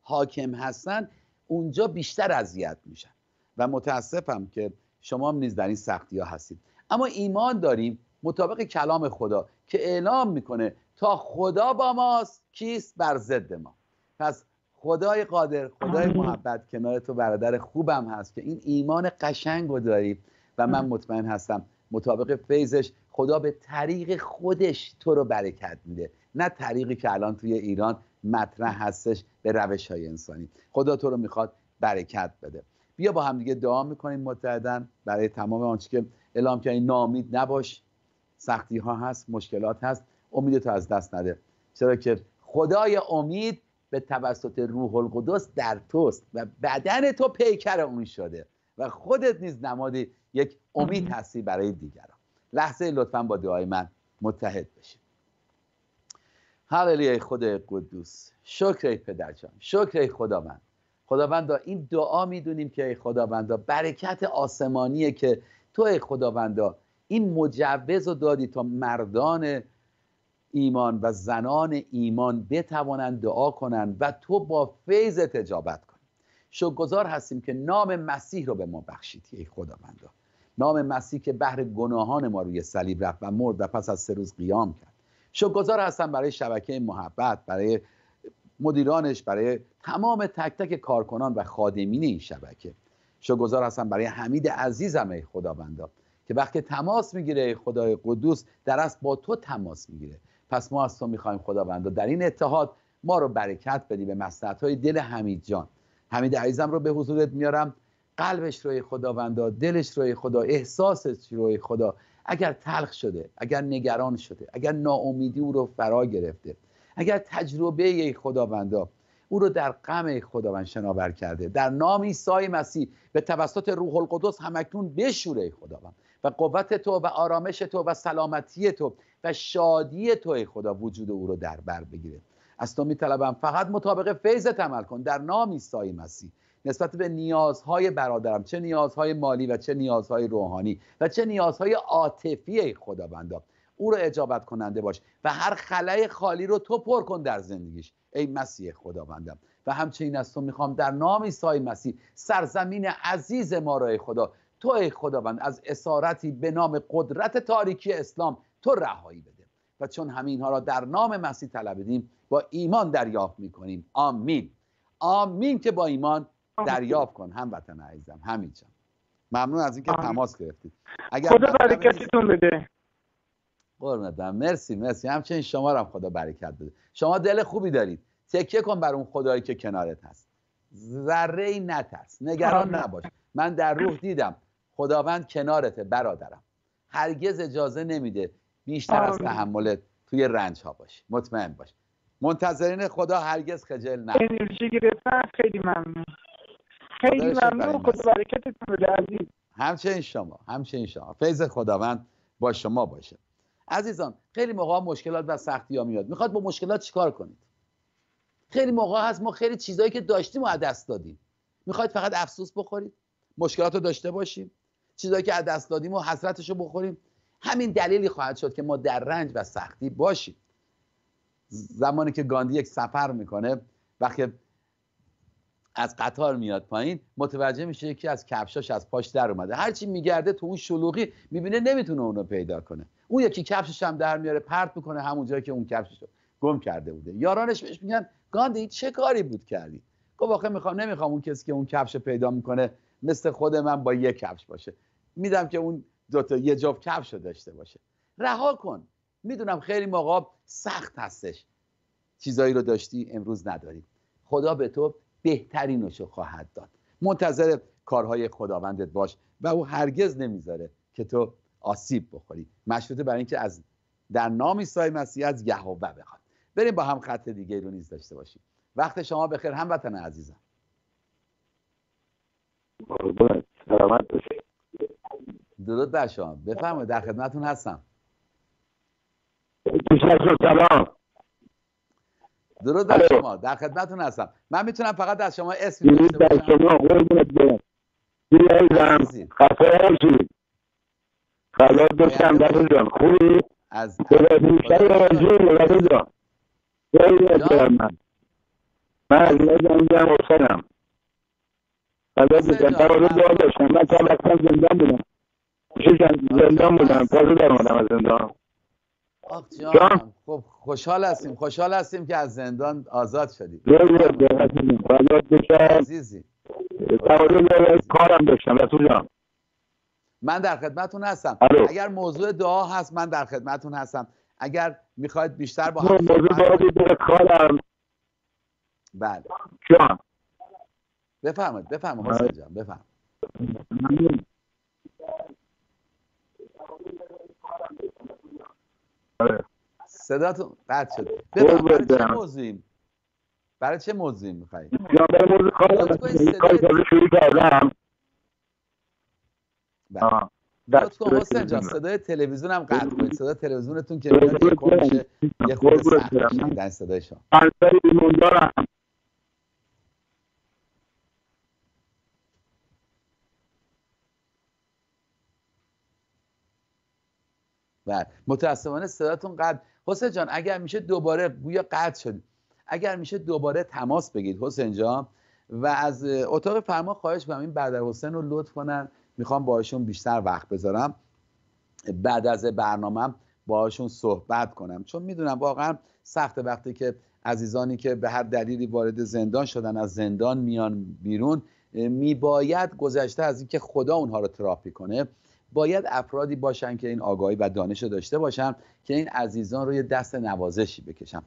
حاکم هستن اونجا بیشتر اذیت میشن. و متاسفم که شما هم نیز در این سختی ها هستید. اما ایمان داریم مطابق کلام خدا که اعلام می‌کنه تا خدا با ماست کیست بر ضد ما. پس خدای قادر خدای محبت کنار تو برادر خوبم هست که این ایمان قشنگ رو داری و من مطمئن هستم مطابق فیضش خدا به طریق خودش تو رو برکت میده. نه طریقی که الان توی ایران مطرح هستش به روش های انسانی. خدا تو رو می‌خواد برکت بده. بیا با هم دیگه دعا می‌کنیم متحدن برای تمام آنچه که اعلام کردی. نامید نباش. سختی ها هست مشکلات هست. امید تو از دست نده. چرا که خدای امید به توسط روح القدس در توست و بدن تو پیکر اون شده و خودت نیز نماد یک امید هستی برای دیگران. لحظه لطفا با دعای من متحد بشید ای خدای قدوس. شکر ای پدر جان. شکر ای خداوند. خداوندا این دعا می‌دونیم که ای خداوندا برکت آسمانیه که تو ای خداوندا این مجوز رو دادی تا مردان ایمان و زنان ایمان بتوانند دعا کنند و تو با فیض تجابت کنی. شکرگزار هستیم که نام مسیح رو به ما بخشیدی ای خداوندا نام مسیح که بهر گناهان ما روی صلیب رفت و مرد و پس از سه روز قیام کرد. شکرگزار هستم برای شبکه محبت برای مدیرانش برای تمام تک تک کارکنان و خادمین این شبکه. شکرگزار هستم برای حمید عزیزم ای خداوندا که وقتی تماس می‌گیره خدای قدوس در اصل با تو تماس می‌گیره. پس ما از تو می‌خوایم خداوندا در این اتحاد ما رو برکت بدی به مصلحت های دل حمید جان. حمید عزیزم رو به حضورت میارم. قلبش روی خداوندا دلش روی خدا احساسش روی خدا. اگر تلخ شده اگر نگران شده اگر ناامیدی او رو فرا گرفته اگر تجربه خداوندا او رو در غم خداوند شناور کرده در نام عیسی مسیح به توسط روح القدس همکنون بشوره خداوند. و قوت تو و آرامش تو و سلامتی تو و شادی تو خدا وجود او رو در بر بگیره. از تو میطلبم فقط مطابق فیضت عمل کن. در نام عیسی مسیح نسبت به نیازهای برادرم. چه نیازهای مالی و چه نیازهای روحانی و چه نیازهای عاطفی خداوندا. او رو اجابت کننده باش و هر خلای خالی رو تو پر کن در زندگیش. ای مسیح خداوندم و همچنین از تو می‌خوام در نام عیسی مسیح سرزمین عزیز ما رو ای خدا تو ای خداوند از اسارتی به نام قدرت تاریکی اسلام تو رهایی بده. و چون همینها را در نام مسیح طلبیدیم با ایمان دریافت می‌کنیم. آمین. آمین که با ایمان دریافت کن هم وطن عزیزم همینجا ممنون از اینکه تماس گرفتید. اگر خدا برکتتون بده. قربونت مرسی مرسی. همچنین شما هم خدا برکت بده. شما دل خوبی دارید. تکیه کن بر اون خدایی که کنارت هست. ذره ای نترس. نگران نباش. من در روح دیدم. خداوند کنارته برادرم. هرگز اجازه نمیده بیشتر از تحملت توی رنج ها باشی مطمئن باش. منتظرین خدا هرگز خجل نه انرژی گرفتن خیلی ممنون. خیلی ممنون خدا برکتتون بده عزیز. همچنین شما همچنین شما. فیض خداوند با شما باشه. عزیزان خیلی موقع مشکلات و سختی ها میاد. می‌خواد با مشکلات چیکار کنید؟ خیلی موقع هست ما خیلی چیزایی که داشتیم و از دست دادیم. می‌خواید فقط افسوس بخورید؟ مشکلات رو داشته باشیم. چیزایی که از دست دادیم و حسرتش رو بخوریم. همین دلیلی خواهد شد که ما در رنج و سختی باشیم. زمانی که گاندی یک سفر می‌کنه وقتی از قطار میاد پایین متوجه میشه یکی از کفشاش از پاش در اومده. هرچی میگرده تو اون شلوغی می‌بینه نمی‌تونه اونو پیدا کنه. اون یکی کفشش هم در میاره پرت می‌کنه همون جایی که اون کفشش گم کرده بوده. یارانش بهش میگن گاندی چه کاری بود کردی؟ گفت آخه می‌خوام نمی‌خوام اون کسی که اون کفش پیدا می‌کنه مثل خود من با یک کفش باشه. میدم که اون دوتا یه جفت کفش داشته باشه. رها کن. می‌دونم خیلی موقع سخت هستش. چیزایی رو داشتی امروز نداری. خدا به تو بهترینشو خواهد داد. منتظر کارهای خداوندت باش و او هرگز نمی‌ذاره که تو آسیب بخوری. مشروطه برای اینکه از در نام عیسی مسیح از یهوه بخواد. بریم با هم خط دیگه رو نیز داشته باشیم. وقت شما بخیر هموطن عزیزم. سلامت درود بر شما. بفرمایید در خدمتتون هستم. سلام. درود بر شما. در خدمتتون هستم. من می‌تونم فقط از شما اسم درود بر شما قربونت برم. خدا داشتم در جان. خوبی؟ از خدا بیشتر رنجور جان. من. من از نجم حسنم خدا تولد دعا داشتم من وقتا زندان بودم. زندان بودم. تازه در اومدم از زندان. آخ جان خب خوشحال هستیم خوشحال هستیم که از زندان آزاد شدیم عزیزی. کارم داشتم رسول جان. من در خدمتون هستم. اگر موضوع دعا هست من در خدمتون هستم. اگر می‌خواید بیشتر با هم موضوع کارم. بله. جان. بفرمایید بفرمایید حسین جان بفرمایید. آره. صداتون قطع شد. بفهم برای چه موضوعیم؟ برای چه موضوعی میخوایی یا برای موضوع کار کار شروع کردم. بله. لطف کن حسین جان صدای تلویزیون هم قطع کنید. صدای تلویزیونتون که یه خود سخت در صدای شما. بله. متاسفانه صداتون قطع. حسین جان اگر میشه دوباره گویا قطع شد. اگر میشه دوباره تماس بگید حسین جان. و از اتاق فرما خواهش کنم این بعد حسین رو لطف کنن. می‌خوام باشون بیشتر وقت بذارم. بعد از برنامه باشون صحبت کنم. چون می‌دونم واقعا سخت وقتی که عزیزانی که به هر دلیلی وارد زندان شدن از زندان میان بیرون میباید گذشته از اینکه خدا اونها رو تراپی کنه. باید افرادی باشن که این آگاهی و دانش داشته باشن که این عزیزان رو یه دست نوازشی بکشم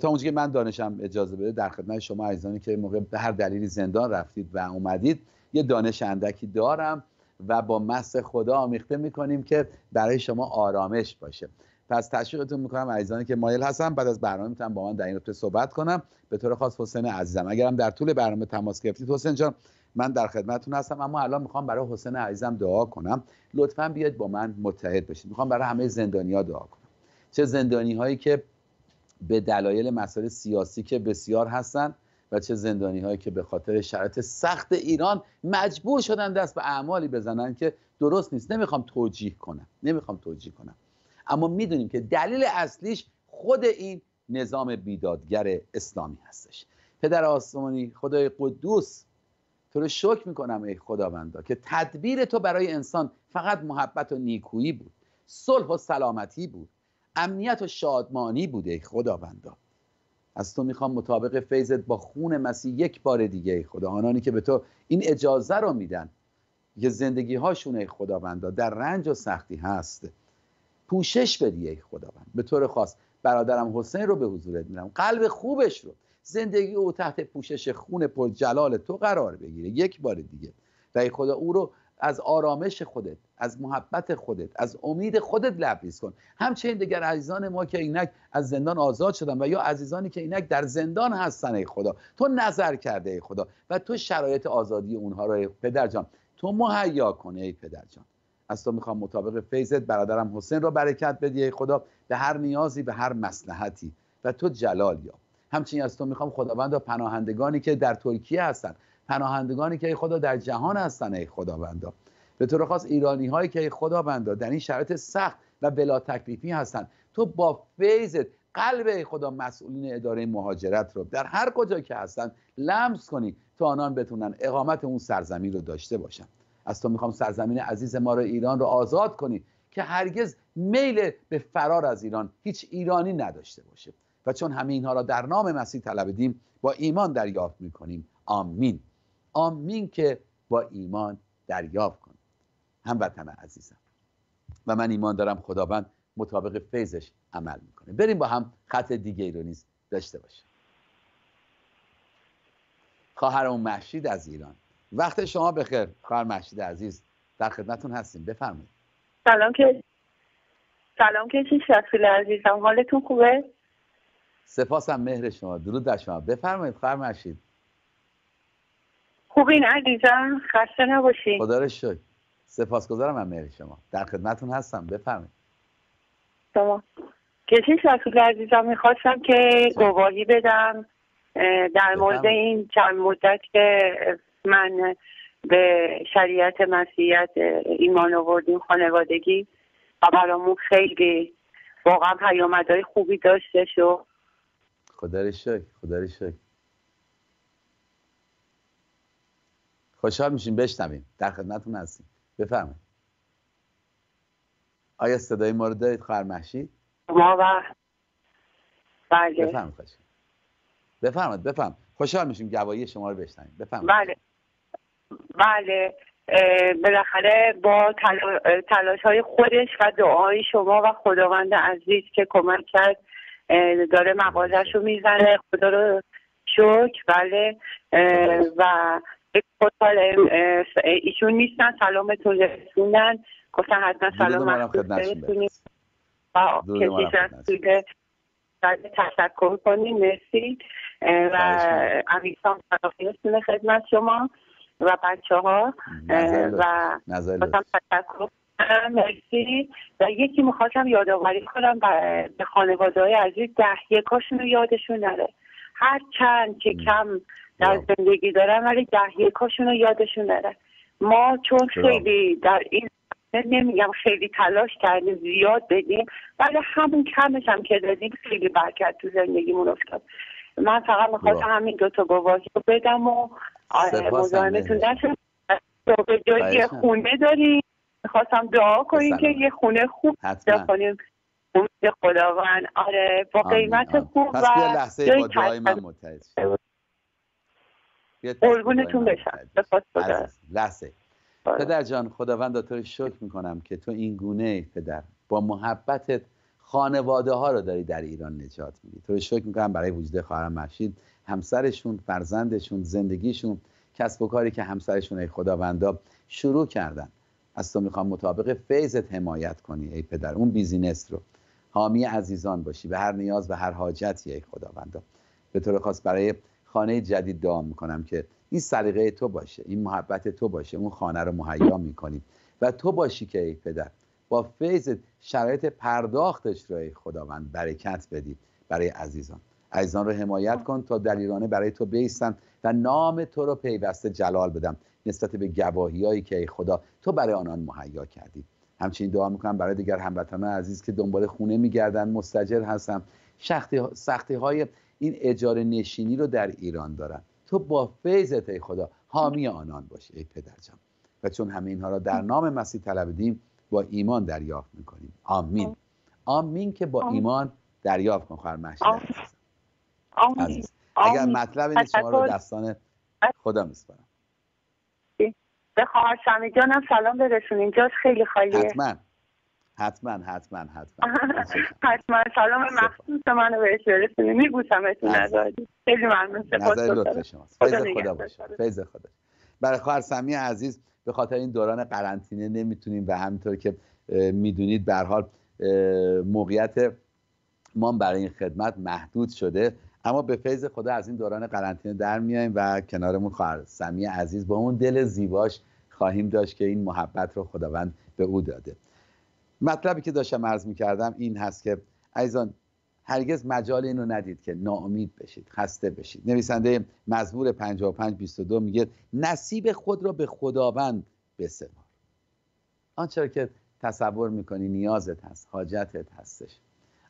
تا اونجا که من دانشم اجازه بده در خدمت شما عزیزانی که موقع به هر دلیلی زندان رفتید و اومدید یه دانش اندکی دارم و با مس خدا آمیخته می‌کنیم که برای شما آرامش باشه. پس تشویقتون می‌کنم عزیزانی که مایل هستم بعد از برنامه می‌تونم با من در این رابطه صحبت کنم. به طور خاص حسین عزیزم. اگرم در طول برنامه تماس گرفتید حسین جان من در خدمتتون هستم اما الان می‌خوام برای حسین عزیزم دعا کنم. لطفا بیاید با من متحد بشید. می‌خوام برای همه زندانیا دعا کنم. چه زندانی هایی که به دلایل مسائل سیاسی که بسیار هستن و چه زندانی هایی که به خاطر شرایط سخت ایران مجبور شدن دست به اعمالی بزنن که درست نیست. نمی‌خوام توجیه کنم. نمی‌خوام توجیه کنم. اما می‌دونیم که دلیل اصلیش خود این نظام بیدادگر اسلامی هستش. پدر آسمانی خدای قدوس تو رو شکر می‌کنم ای خداوندا که تدبیر تو برای انسان فقط محبت و نیکویی بود صلح و سلامتی بود امنیت و شادمانی بود ای خداوندا. از تو می‌خوام مطابق فیضت با خون مسیح یک بار دیگه ای خدا. آنانی که به تو این اجازه رو میدن که زندگی هاشون ای خداوندا در رنج و سختی هست پوشش بدی ای خداوند. به طور خاص برادرم حسین رو به حضورت میرم قلب خوبش رو. زندگی او تحت پوشش خون پر جلال تو قرار بگیره. یک بار دیگه. و ای خدا او رو از آرامش خودت از محبت خودت از امید خودت لبریز کن. همچنین دیگر عزیزان ما که اینک از زندان آزاد شدن و یا عزیزانی که اینک در زندان هستن ای خدا. تو نظر کرده ای خدا. و تو شرایط آزادی اونها رو پدر جان تو مهیا کنه ای پدر جان. از تو می‌خوام مطابق فیضت برادرم حسین رو برکت بدی ای خدا. به هر نیازی به هر مسلحتی و تو جلال یاب همچنین از تو می‌خوام خداوند و پناهندگانی که در ترکیه هستن پناهندگانی که ای خدا در جهان هستن ای خداوندا. به طور خاص ایرانی هایی که ای خداوندا در این شرایط سخت و بلا تکلیفی هستن. تو با فیضت قلب ای خدا مسئولین اداره مهاجرت رو در هر کجا که هستن لمس کنی تا آنان بتونن اقامت اون سرزمین رو داشته باشن. از تو می‌خوام سرزمین عزیز ما رو ایران رو آزاد کنی که هرگز میل به فرار از ایران هیچ ایرانی نداشته باشه. و چون همه اینها را در نام مسیح طلب با ایمان دریافت می‌کنیم. آمین. آمین که با ایمان دریافت کنیم. هموطن عزیزم و من ایمان دارم خداوند مطابق فیضش عمل می‌کنه. بریم با هم خط دیگه ای رو نیز داشته باشیم. خواهرمون محشید از ایران. وقت شما بخیر خواهر محشید عزیز. در خدمتون هستیم. بفرمایید. سلام که سلام که شخصی عزیزم. حالتون خوبه؟ سپاسم مهر شما. درود در شما. بفرمایید خواهر محشید خوبین عزیزم؟ خسته نباشید خدا رو شکر. سپاسگزارم من مهر شما. در خدمتون هستم. بفرمایید. شما. کسی شخصی عزیزم می‌خواستم که گواهی بدم. در مورد این چند مدت که من به شریعت مسیحیت ایمان آوردیم خانوادگی و برامون خیلی واقعا پیامدهای خوبی داشته شد. خدا رو شکر خدا رو شکر. خوشحال میشیم بشنویم. در خدمتتون هستیم. بفرمایید. آیا صدای ما رو دارید؟ خواهر محشید ما و بله. بفرمایید بفرمایید بفرمایید. خوشحال میشیم گواهی شما رو بشنویم. بفرمایید. بله. بله. بالاخره با تلاش های خودش و دعای شما و خداوند عزیز که کمک کرد داره مغازش رو می‌زنه خدا رو شکر بله. و ایشون نیستن سلامتون رسوندن. گفتن حتما سلام با کشیش تشکر کنیم. مرسی. و امیرسان فراخیستون خدمت شما و بچه ها و تشکر مرسی و یکی می‌خواستم یادآوری کنم به خانواده های عزیز ده یکاشون رو یادشون نره. هر چند که کم در زندگی دارن ولی ده یکاشون رو یادشون نره. ما چون خیلی در این نمیگم خیلی تلاش کردیم زیاد بدیم ولی همون کمش هم که دادیم خیلی برکت تو زندگیمون افتاد. من فقط می‌خواستم همین دوتا گواهی رو بدم و مزاحمتون نشد به جایی خونه داریم. می‌خواستم دعا کنیم که یه خونه خوب پیدا کنیم. امید خداوند. آره با قیمت خوب و لحظه با من متحد قربونتون بشم. لحظه. آره. پدر جان خداوند تو رو شکر می‌کنم که تو این گونه پدر با محبتت خانواده ها رو داری در ایران نجات میدی. تو رو شکر می‌کنم برای وجود خواهرم مشید همسرشون فرزندشون زندگیشون کسب و کاری که همسرشون ای خداوندا شروع کردن. از تو می‌خوام مطابق فیضت حمایت کنی ای پدر. اون business رو. حامی عزیزان باشی. به هر نیاز و هر حاجتی ای خداوندا. به طور خاص برای خانه جدید دعا می‌کنم که این سلیقه تو باشه این محبت تو باشه اون خانه رو مهیا می‌کنیم و تو باشی که ای پدر با فیض شرایط پرداختش رو ای خداوند برکت بدی برای عزیزان. عزیزان رو حمایت کن تا در ایرانه برای تو بیستن و نام تو رو پیوسته جلال بدم نسبت به گواهیایی که ای خدا تو برای آنان مهیا کردی. همچنین دعا می‌کنم برای دیگر هموطنان عزیز که دنبال خونه میگردن مستجر هستم سختی های این اجاره نشینی رو در ایران دارن. تو با فیضت ای خدا حامی آنان باشی ای پدر جان. و چون همه اینها را در نام مسیح طلبیدیم با ایمان دریافت می‌کنیم. آمین. آمین. که با ایمان دریافت کن خواهر اگر مطلب این شما رو دستان خدا میسپارم. به خواهر شمی جانم سلام برسونیم جاش خیلی خالیه. حتما. حتما حتما حتما. حتما. سلام مخصوص منو بهش برسونی میبوسم اتون خیلی ممنون. نظر لطف شماست فیض خدا باشه. فیض خدا برای خواهر سمی عزیز به خاطر این دوران قرنطینه نمی‌تونیم و همینطور که می‌دونید به حال موقعیت ما برای این خدمت محدود شده. اما به فیض خدا از این دوران قرنطینه در میایم و کنارمون خواهر سمی عزیز با اون دل زیباش خواهیم داشت که این محبت رو خداوند به او داده. مطلبی که داشتم عرض می‌کردم این هست که عزیزان هرگز مجال اینو ندید که ناامید بشید خسته بشید. نویسنده مزمور 55 22 میگه نصیب خود را به خداوند بسپار. آنچه که تصور می‌کنی نیازت هست حاجتت هستش.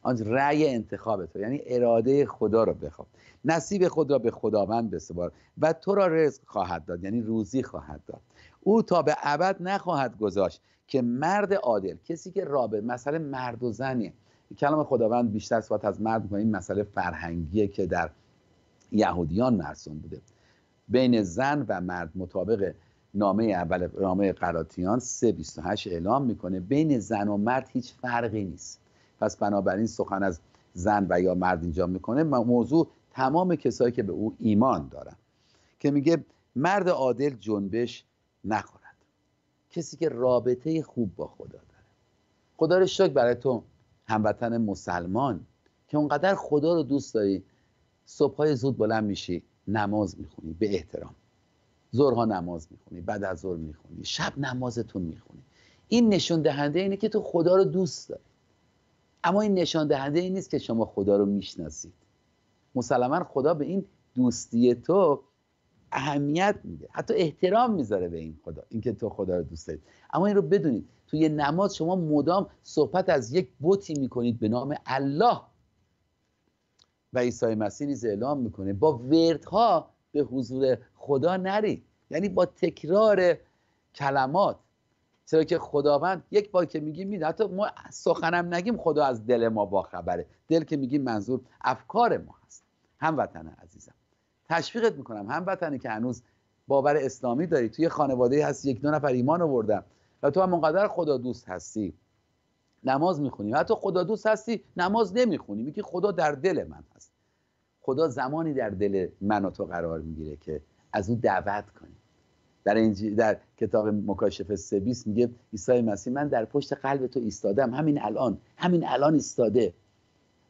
آن رأی انتخاب تو. یعنی اراده خدا رو بخواب. نصیب خود را به خداوند بسپار و تو را رزق خواهد داد یعنی روزی خواهد داد. او تا به ابد نخواهد گذاشت که مرد عادل کسی که رابط مسئله مرد و زنیه کلام خداوند بیشتر صحبت از مرد می‌کنه این مسئله فرهنگیه که در یهودیان مرسوم بوده. بین زن و مرد مطابق نامه اول نامه قراتیان 328 اعلام می‌کنه بین زن و مرد هیچ فرقی نیست. پس بنابراین سخن از زن و یا مرد اینجا می‌کنه. موضوع تمام کسایی که به او ایمان دارن که میگه مرد عادل جنبش نخورد. کسی که رابطه خوب با خدا داره. خدا رو شکر برای تو هموطن مسلمان که اونقدر خدا رو دوست داری. صبحهای زود بلند میشی نماز می‌خونی به احترام. ظهرها نماز می‌خونی بعد از ظهر می‌خونی شب نمازتون می‌خونی. این نشون دهنده اینه که تو خدا رو دوست داری. اما این نشان دهنده این نیست که شما خدا رو می‌شناسید. مسلما خدا به این دوستی تو اهمیت میده. حتی احترام می‌ذاره به این خدا اینکه تو خدا رو دوست دارید اما این رو بدونید توی نماز شما مدام صحبت از یک بوتی می‌کنید به نام الله. و عیسی مسیح نیز اعلام می‌کنه با وردها به حضور خدا نرید. یعنی با تکرار کلمات. چرا که خداوند یک بار که میگیم میده حتی ما سخنم نگیم خدا از دل ما با خبره. دل که میگیم منظور افکار ما هست. هموطن عزیزم. تشویقت می‌کنم. هموطنی که هنوز باور اسلامی داری. توی خانواده هست یک دو نفر ایمان آوردن. و تو هم اونقدر خدا دوست هستی. نماز می‌خونی. حتی خدا دوست هستی نماز نمی‌خونی. میگی خدا در دل من هست. خدا زمانی در دل من و تو قرار می‌گیره که از او دعوت کنی. در, انجی... در کتاب مکاشفه سبیس میگه عیسی مسیح من در پشت قلب تو ایستادم. همین الان همین الان ایستاده.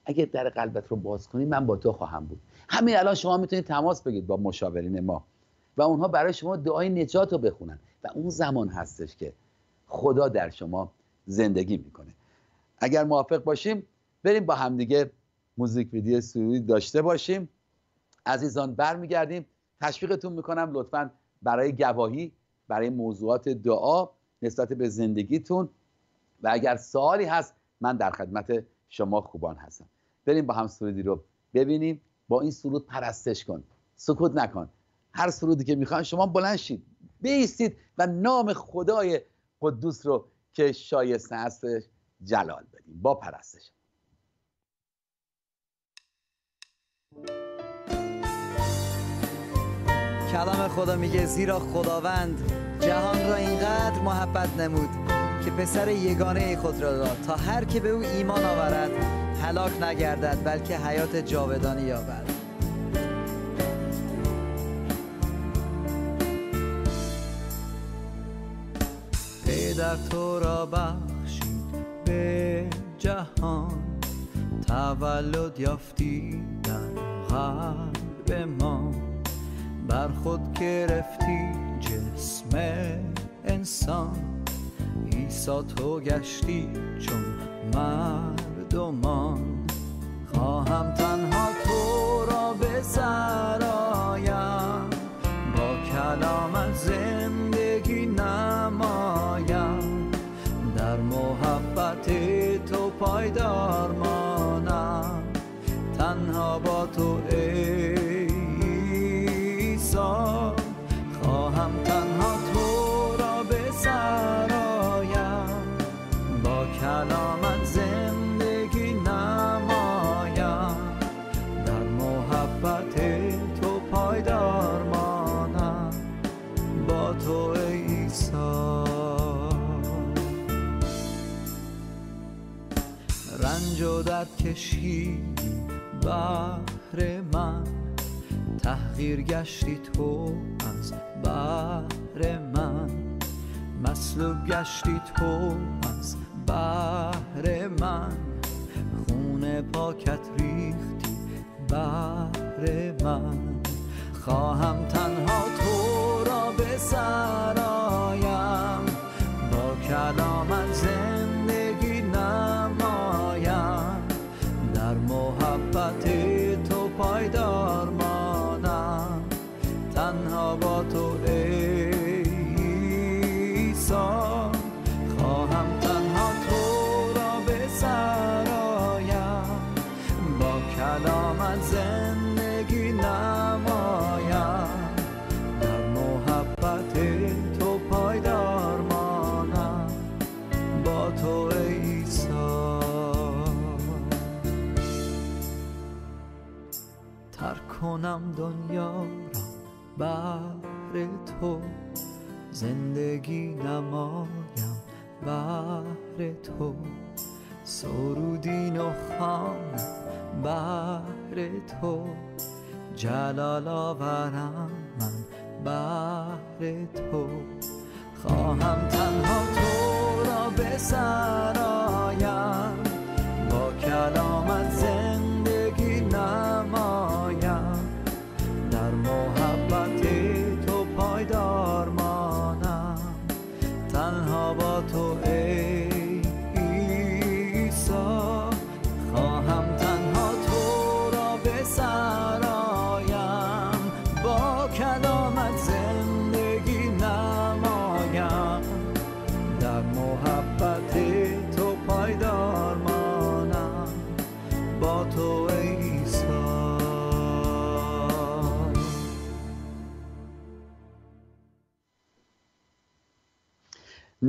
اگه در قلبت رو باز کنی من با تو خواهم بود. همین الان شما می‌تونید تماس بگیرید با مشاورین ما. و اونها برای شما دعای نجات رو بخونن. و اون زمان هستش که خدا در شما زندگی می‌کنه. اگر موافق باشیم بریم با همدیگه موزیک ویدیو سرودی داشته باشیم. عزیزان برمیگردیم. تشویقتون می‌کنم لطفا برای گواهی برای موضوعات دعا نسبت به زندگیتون. و اگر سوالی هست من در خدمت شما خوبان هستم. بریم با هم سرودی رو ببینیم. با این سرود پرستش کن. سکوت نکن. هر سرودی که می‌خوان شما بلند شید. بیستید و نام خدای قدوس رو که شایسته هستش جلال بدیم با پرستش. کلام خدا میگه زیرا خداوند جهان را اینقدر محبت نمود که پسر یگانه خود را داد. تا هر که به او ایمان آورد هلاک نگردد بلکه حیات جاودانی یابد. پدر تو را بخشید به جهان تولد یافتی در قلب ما. بر خود گرفتی جسم انسان. ایسا تو گشتی چون مردمان. خواهم تنها تو را به با کلام زندگی درد کشیدی بهر من. تحقیر گشتی تو از بهر من. مسلوب گشتی تو از بهر من. خون پاکت ریختی بهر من. خواهم تنها تو را به سرایم با کلامت زندگی کنم دنیا را بهر تو. زندگی نمایم بهر تو. سرودین و خانم بهر تو. جلال آورم من بهر تو. خواهم تنها تو را به سرایم با کلامت زندگی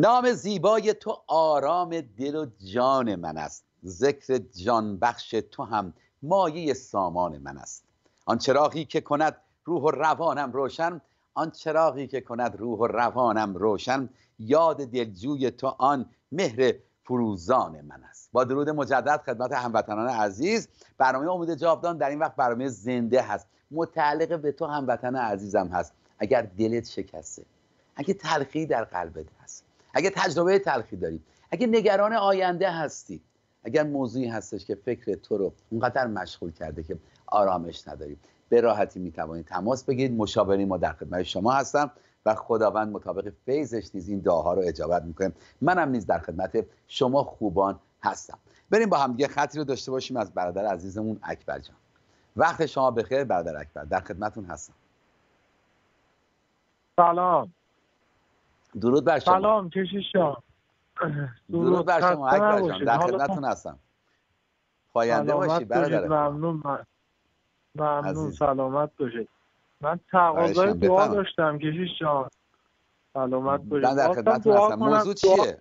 نام زیبای تو آرام دل و جان من است. ذکر جان بخش تو هم مایه سامان من است. آن چراغی که کند روح و روانم روشن آن چراغی که کند روح و روانم روشن یاد دلجوی تو آن مهر فروزان من است. با درود مجدد خدمت هموطنان عزیز برنامه امید جاودان در این وقت برنامه زنده هست. متعلق به تو هموطن عزیزم هست. اگر دلت شکسته اگه تلخی در قلبت هست اگه تجربه تلخی داری. اگه نگران آینده هستی. اگر موضوعی هستش که فکر تو رو اونقدر مشغول کرده که آرامش نداری. به راحتی می‌توانید تماس بگیرید. مشاوری ما در خدمت شما هستم و خداوند مطابق فیضش نیز این دعاها رو اجابت می‌کنه. منم نیز در خدمت شما خوبان هستم. بریم با هم دیگه خطی رو داشته باشیم از برادر عزیزمون اکبر جان. وقت شما بخیر برادر اکبر. در خدمتون هستم. سلام. درود بر شما. سلام کشیش درود. بر شما اکبر جان. در خدمتون هستم. پاینده باشی برادر ممنون. من. ممنون. سلامت باشید. من تقاضای دعا داشتم کشیش جان سلامت باشید. من در خدمتتون هستم. موضوع چیه؟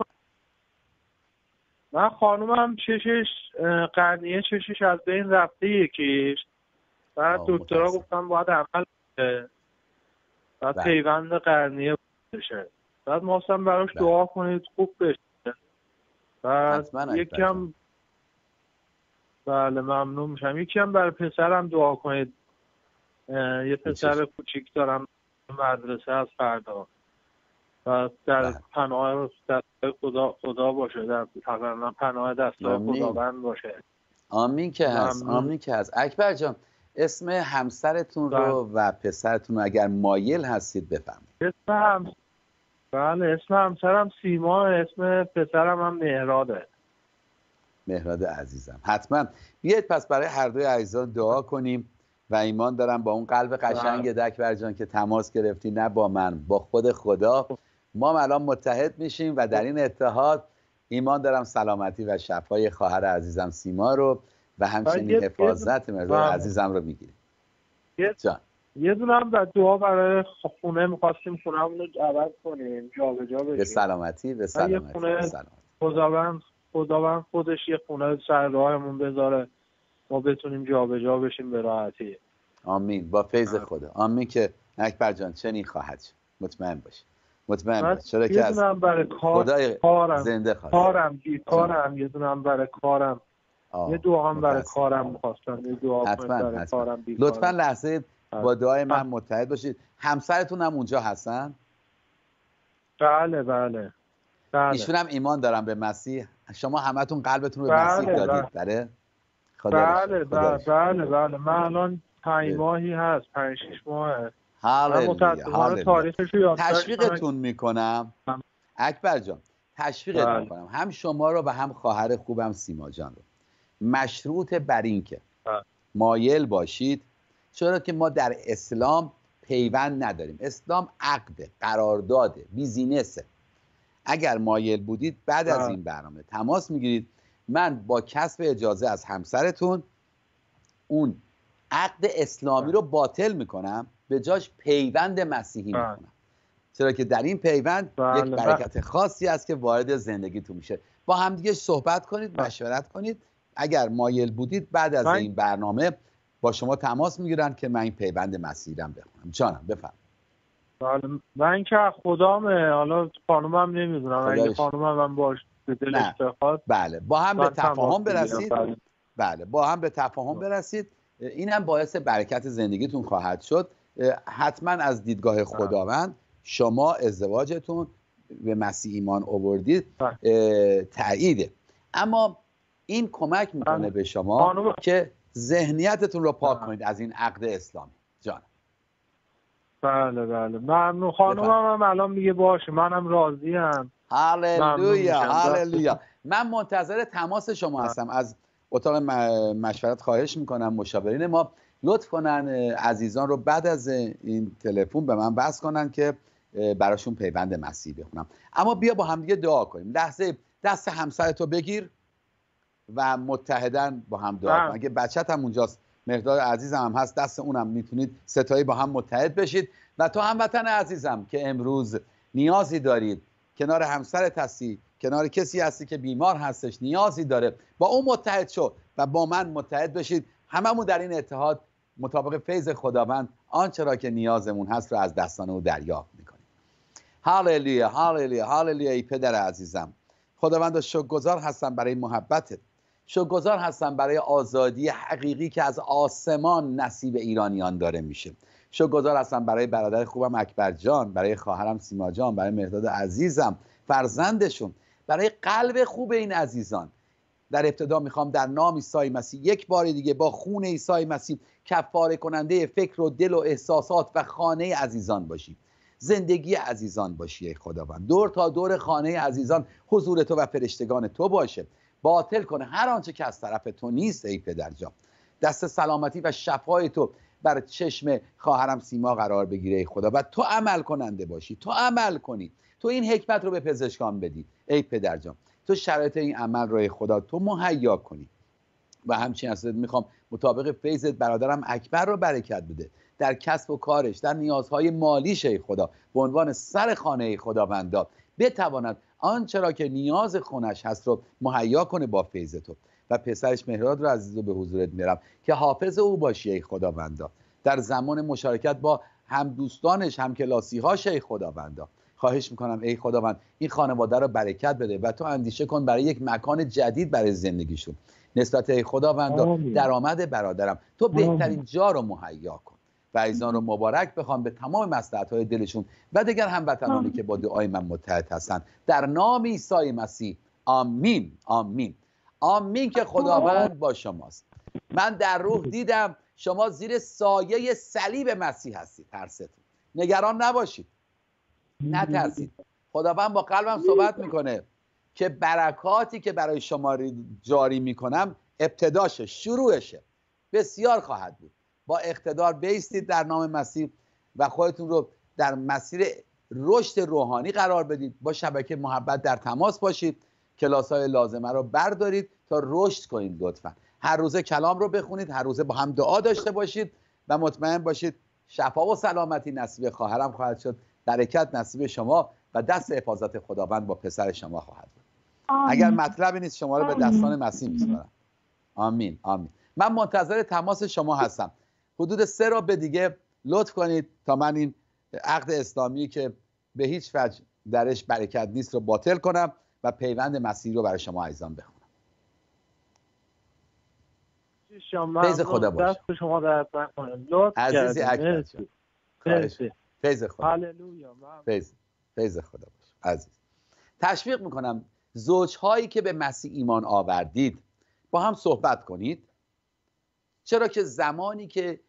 من خانومم چشش قرنیه چشش از بین رفته یکیش. بعد دکترها گفتم باید عمل بعد بله. پیوند قرنیه بشه. بعد ما براش بله. دعا کنید خوب بشه. بعد یکم بله ممنون میشم. یکی هم برای پسرم دعا کنید. یه پسر کوچیک دارم مدرسه از فردا. و در بله. پناه دست خدا, خدا باشه. در تقریبا پناه دست خداوند باشه. آمین که هست آمین که هست. اکبر جان اسم همسرتون رو بله. و پسرتون رو اگر مایل هستید بفهمید اسم بله اسم همسرم سیما اسم پسرم هم مهراده مهراد عزیزم. حتما. بیاید پس برای هر دوی عزیزان دعا کنیم و ایمان دارم با اون قلب قشنگ بله. دکبر جان که تماس گرفتی نه با من با خود خدا. ما الان متحد میشیم و در این اتحاد ایمان دارم سلامتی و شفای خواهر عزیزم سیما رو و همچنین حفاظت مرد بله. عزیزم رو می‌گیریم. جان. یه دونه هم دعا برای خونه می‌خواستیم خونه رو عوض کنیم جا به جا بشیم. به سلامتی به سلامتی, سلامتی. خداوند خودش یه خونه سر راهمون بذاره. ما بتونیم جابجا جا بشیم به راحتی. آمین. با فیض خدا. آمین که اکبر جان چنین خواهد شد. مطمئن باش مطمئن باش. چرا که از برای کار... خدای کارم. زنده خواهد کارم کارم. یه دونم برای کارم. یه دعا هم برای کارم می‌خواستم. یه دعا برای کارم لطفا لحظه با دعای من متحد باشید. همسرتون هم اونجا هستن؟ بله بله. بله. ایشون هم ایمان دارم به مسیح. شما همتون قلبتون رو به مسیح بله، دادید. بله. بله؟ بله بله بله من الان پنج ماهی هست پنج شیش ماه تشویقتون می‌کنم. اکبر جان تشویقت بله. می‌کنم. هم شما رو و هم خواهر خوبم سیما جان رو. مشروط بر این که بله. مایل باشید چرا که ما در اسلام پیوند نداریم. اسلام عقد قرارداده بیزینسه اگر مایل بودید بعد از این برنامه تماس می‌گیرید. من با کسب اجازه از همسرتون اون عقد اسلامی رو باطل می‌کنم. به جاش پیوند مسیحی می‌کنم. چرا که در این پیوند یک بله، بله. برکت خاصی است که وارد زندگیتون میشه. با همدیگه صحبت کنید بله. مشورت کنید. اگر مایل بودید بعد از این برنامه با شما تماس می‌گیرن که من این پیوند مسیحیم بخونم. جانم بفرم. بله من که خدامه. حالا خانومم نمی‌دونم. اگه خانومم من باش دلش بخواد. بله با هم به تفاهم برسید. بله. بله با هم به تفاهم برسید. این هم باعث برکت زندگیتون خواهد شد. حتما از دیدگاه بله. خداوند شما ازدواجتون به مسیح ایمان آوردید. بله. تاییده اما این کمک می‌کنه به شما که ذهنیتتون رو پاک کنید از این عقد اسلامی. جان بله بله. ممنون. خانومم هم الان میگه باشه. منم راضی هم هاللویا هاللویا من منتظر تماس شما هستم. از اتاق مشورت خواهش می‌کنم مشاورین ما. لطف کنن عزیزان رو بعد از این تلفن به من بس کنن که براشون پیوند مسیح بخونم. اما بیا با هم دیگه دعا کنیم. لحظه دست همسرتو بگیر. و متحدن با هم دعا کنیم اگه بچت هم اونجاست مقدار عزیزم هم هست دست اونم می‌تونید ستایی با هم متحد بشید. و تو هموطن عزیزم که امروز نیازی دارید. کنار همسرت هستی کنار کسی هستی که بیمار هستش نیازی داره. با اون متحد شو و با من متحد بشید. هممون در این اتحاد مطابق فیض خداوند آنچه را که نیازمون هست رو از دستان او دریافت می‌کنیم. هاللویا هاللویا هاللویا ای پدر عزیزم. خداوند شکرگزار هستم برای محبتت. شکرگزار هستم برای آزادی حقیقی که از آسمان نصیب ایرانیان داره میشه. شکرگزار هستم برای برادر خوبم اکبر جان برای خواهرم سیما جان برای مهداد عزیزم فرزندشون برای قلب خوب این عزیزان. در ابتدا می‌خوام در نام عیسی مسیح یک بار دیگه با خون عیسی مسیح کفاره کننده فکر و دل و احساسات و خانه عزیزان باشی زندگی عزیزان باشی ای خداوند. دور تا دور خانه عزیزان حضور تو و فرشتگان تو باشه. باطل کنه. هر آنچه که از طرف تو نیست ای پدرجان دست سلامتی و شفای تو بر چشم خواهرم سیما قرار بگیره خدا. و تو عمل کننده باشی. تو عمل کنی. تو این حکمت رو به پزشکان بدی. ای پدرجان تو شرایط این عمل رو ای خدا تو مهیا کنی. و همچنین از می‌خوام مطابق فیضت برادرم اکبر رو برکت بده. در کسب و کارش در نیازهای مالیش ای خدا. به عنوان سر خانه خداوندا بتواند آنچه را که نیاز خونش هست رو مهیا کنه با فیض تو. و پسرش مهراد رو عزیز رو به حضورت میرم که حافظ او باشی ای خداوندا. در زمان مشارکت با هم دوستانش هم کلاسی هاش ای خداوندا. خواهش می‌کنم ای خداوند این خانواده رو برکت بده و تو اندیشه کن برای یک مکان جدید برای زندگیشون. نسبت ای خداوند درآمد برادرم. تو بهترین جا رو مهیا کن. و ایزان رو مبارک بخوام به تمام مصلحت های دلشون و دیگر هموطنانی که با دعای من متحد هستند. در نام عیسی مسیح. آمین. آمین. آمین که خداوند با شماست. من در روح دیدم شما زیر سایه صلیب مسیح هستید. ترستون. نگران نباشید. نترسید. خداوند با قلبم صحبت می‌کنه که برکاتی که برای شما جاری می‌کنم ابتداشه شروعشه. بسیار خواهد بود. با اقتدار بیستید در نام مسیح و خودتون رو در مسیر رشد روحانی قرار بدید. با شبکه محبت در تماس باشید. کلاس های لازمه رو بردارید تا رشد کنید لطفا. هر روزه کلام رو بخونید هر روزه با هم دعا داشته باشید و مطمئن باشید شفا و سلامتی نصیب خواهرم خواهد شد. برکت نصیب شما و دست حفاظت خداوند با پسر شما خواهد بود. اگر مطلبی نیست شما رو به دستان مسیح میسپارم. آمین آمین. من منتظر تماس شما هستم. حدود سه را به دیگه لطف کنید تا من این عقد اسلامی که به هیچ وجه درش برکت نیست رو باطل کنم و پیوند مسیح رو برای شما عزیزان بخونم. فیض خدا باش شما عزیزی اکبر فیض خدا. فیض فیض خدا باش عزیز. تشویق می‌کنم. زوجهایی که به مسیح ایمان آوردید با هم صحبت کنید. چرا که زمانی که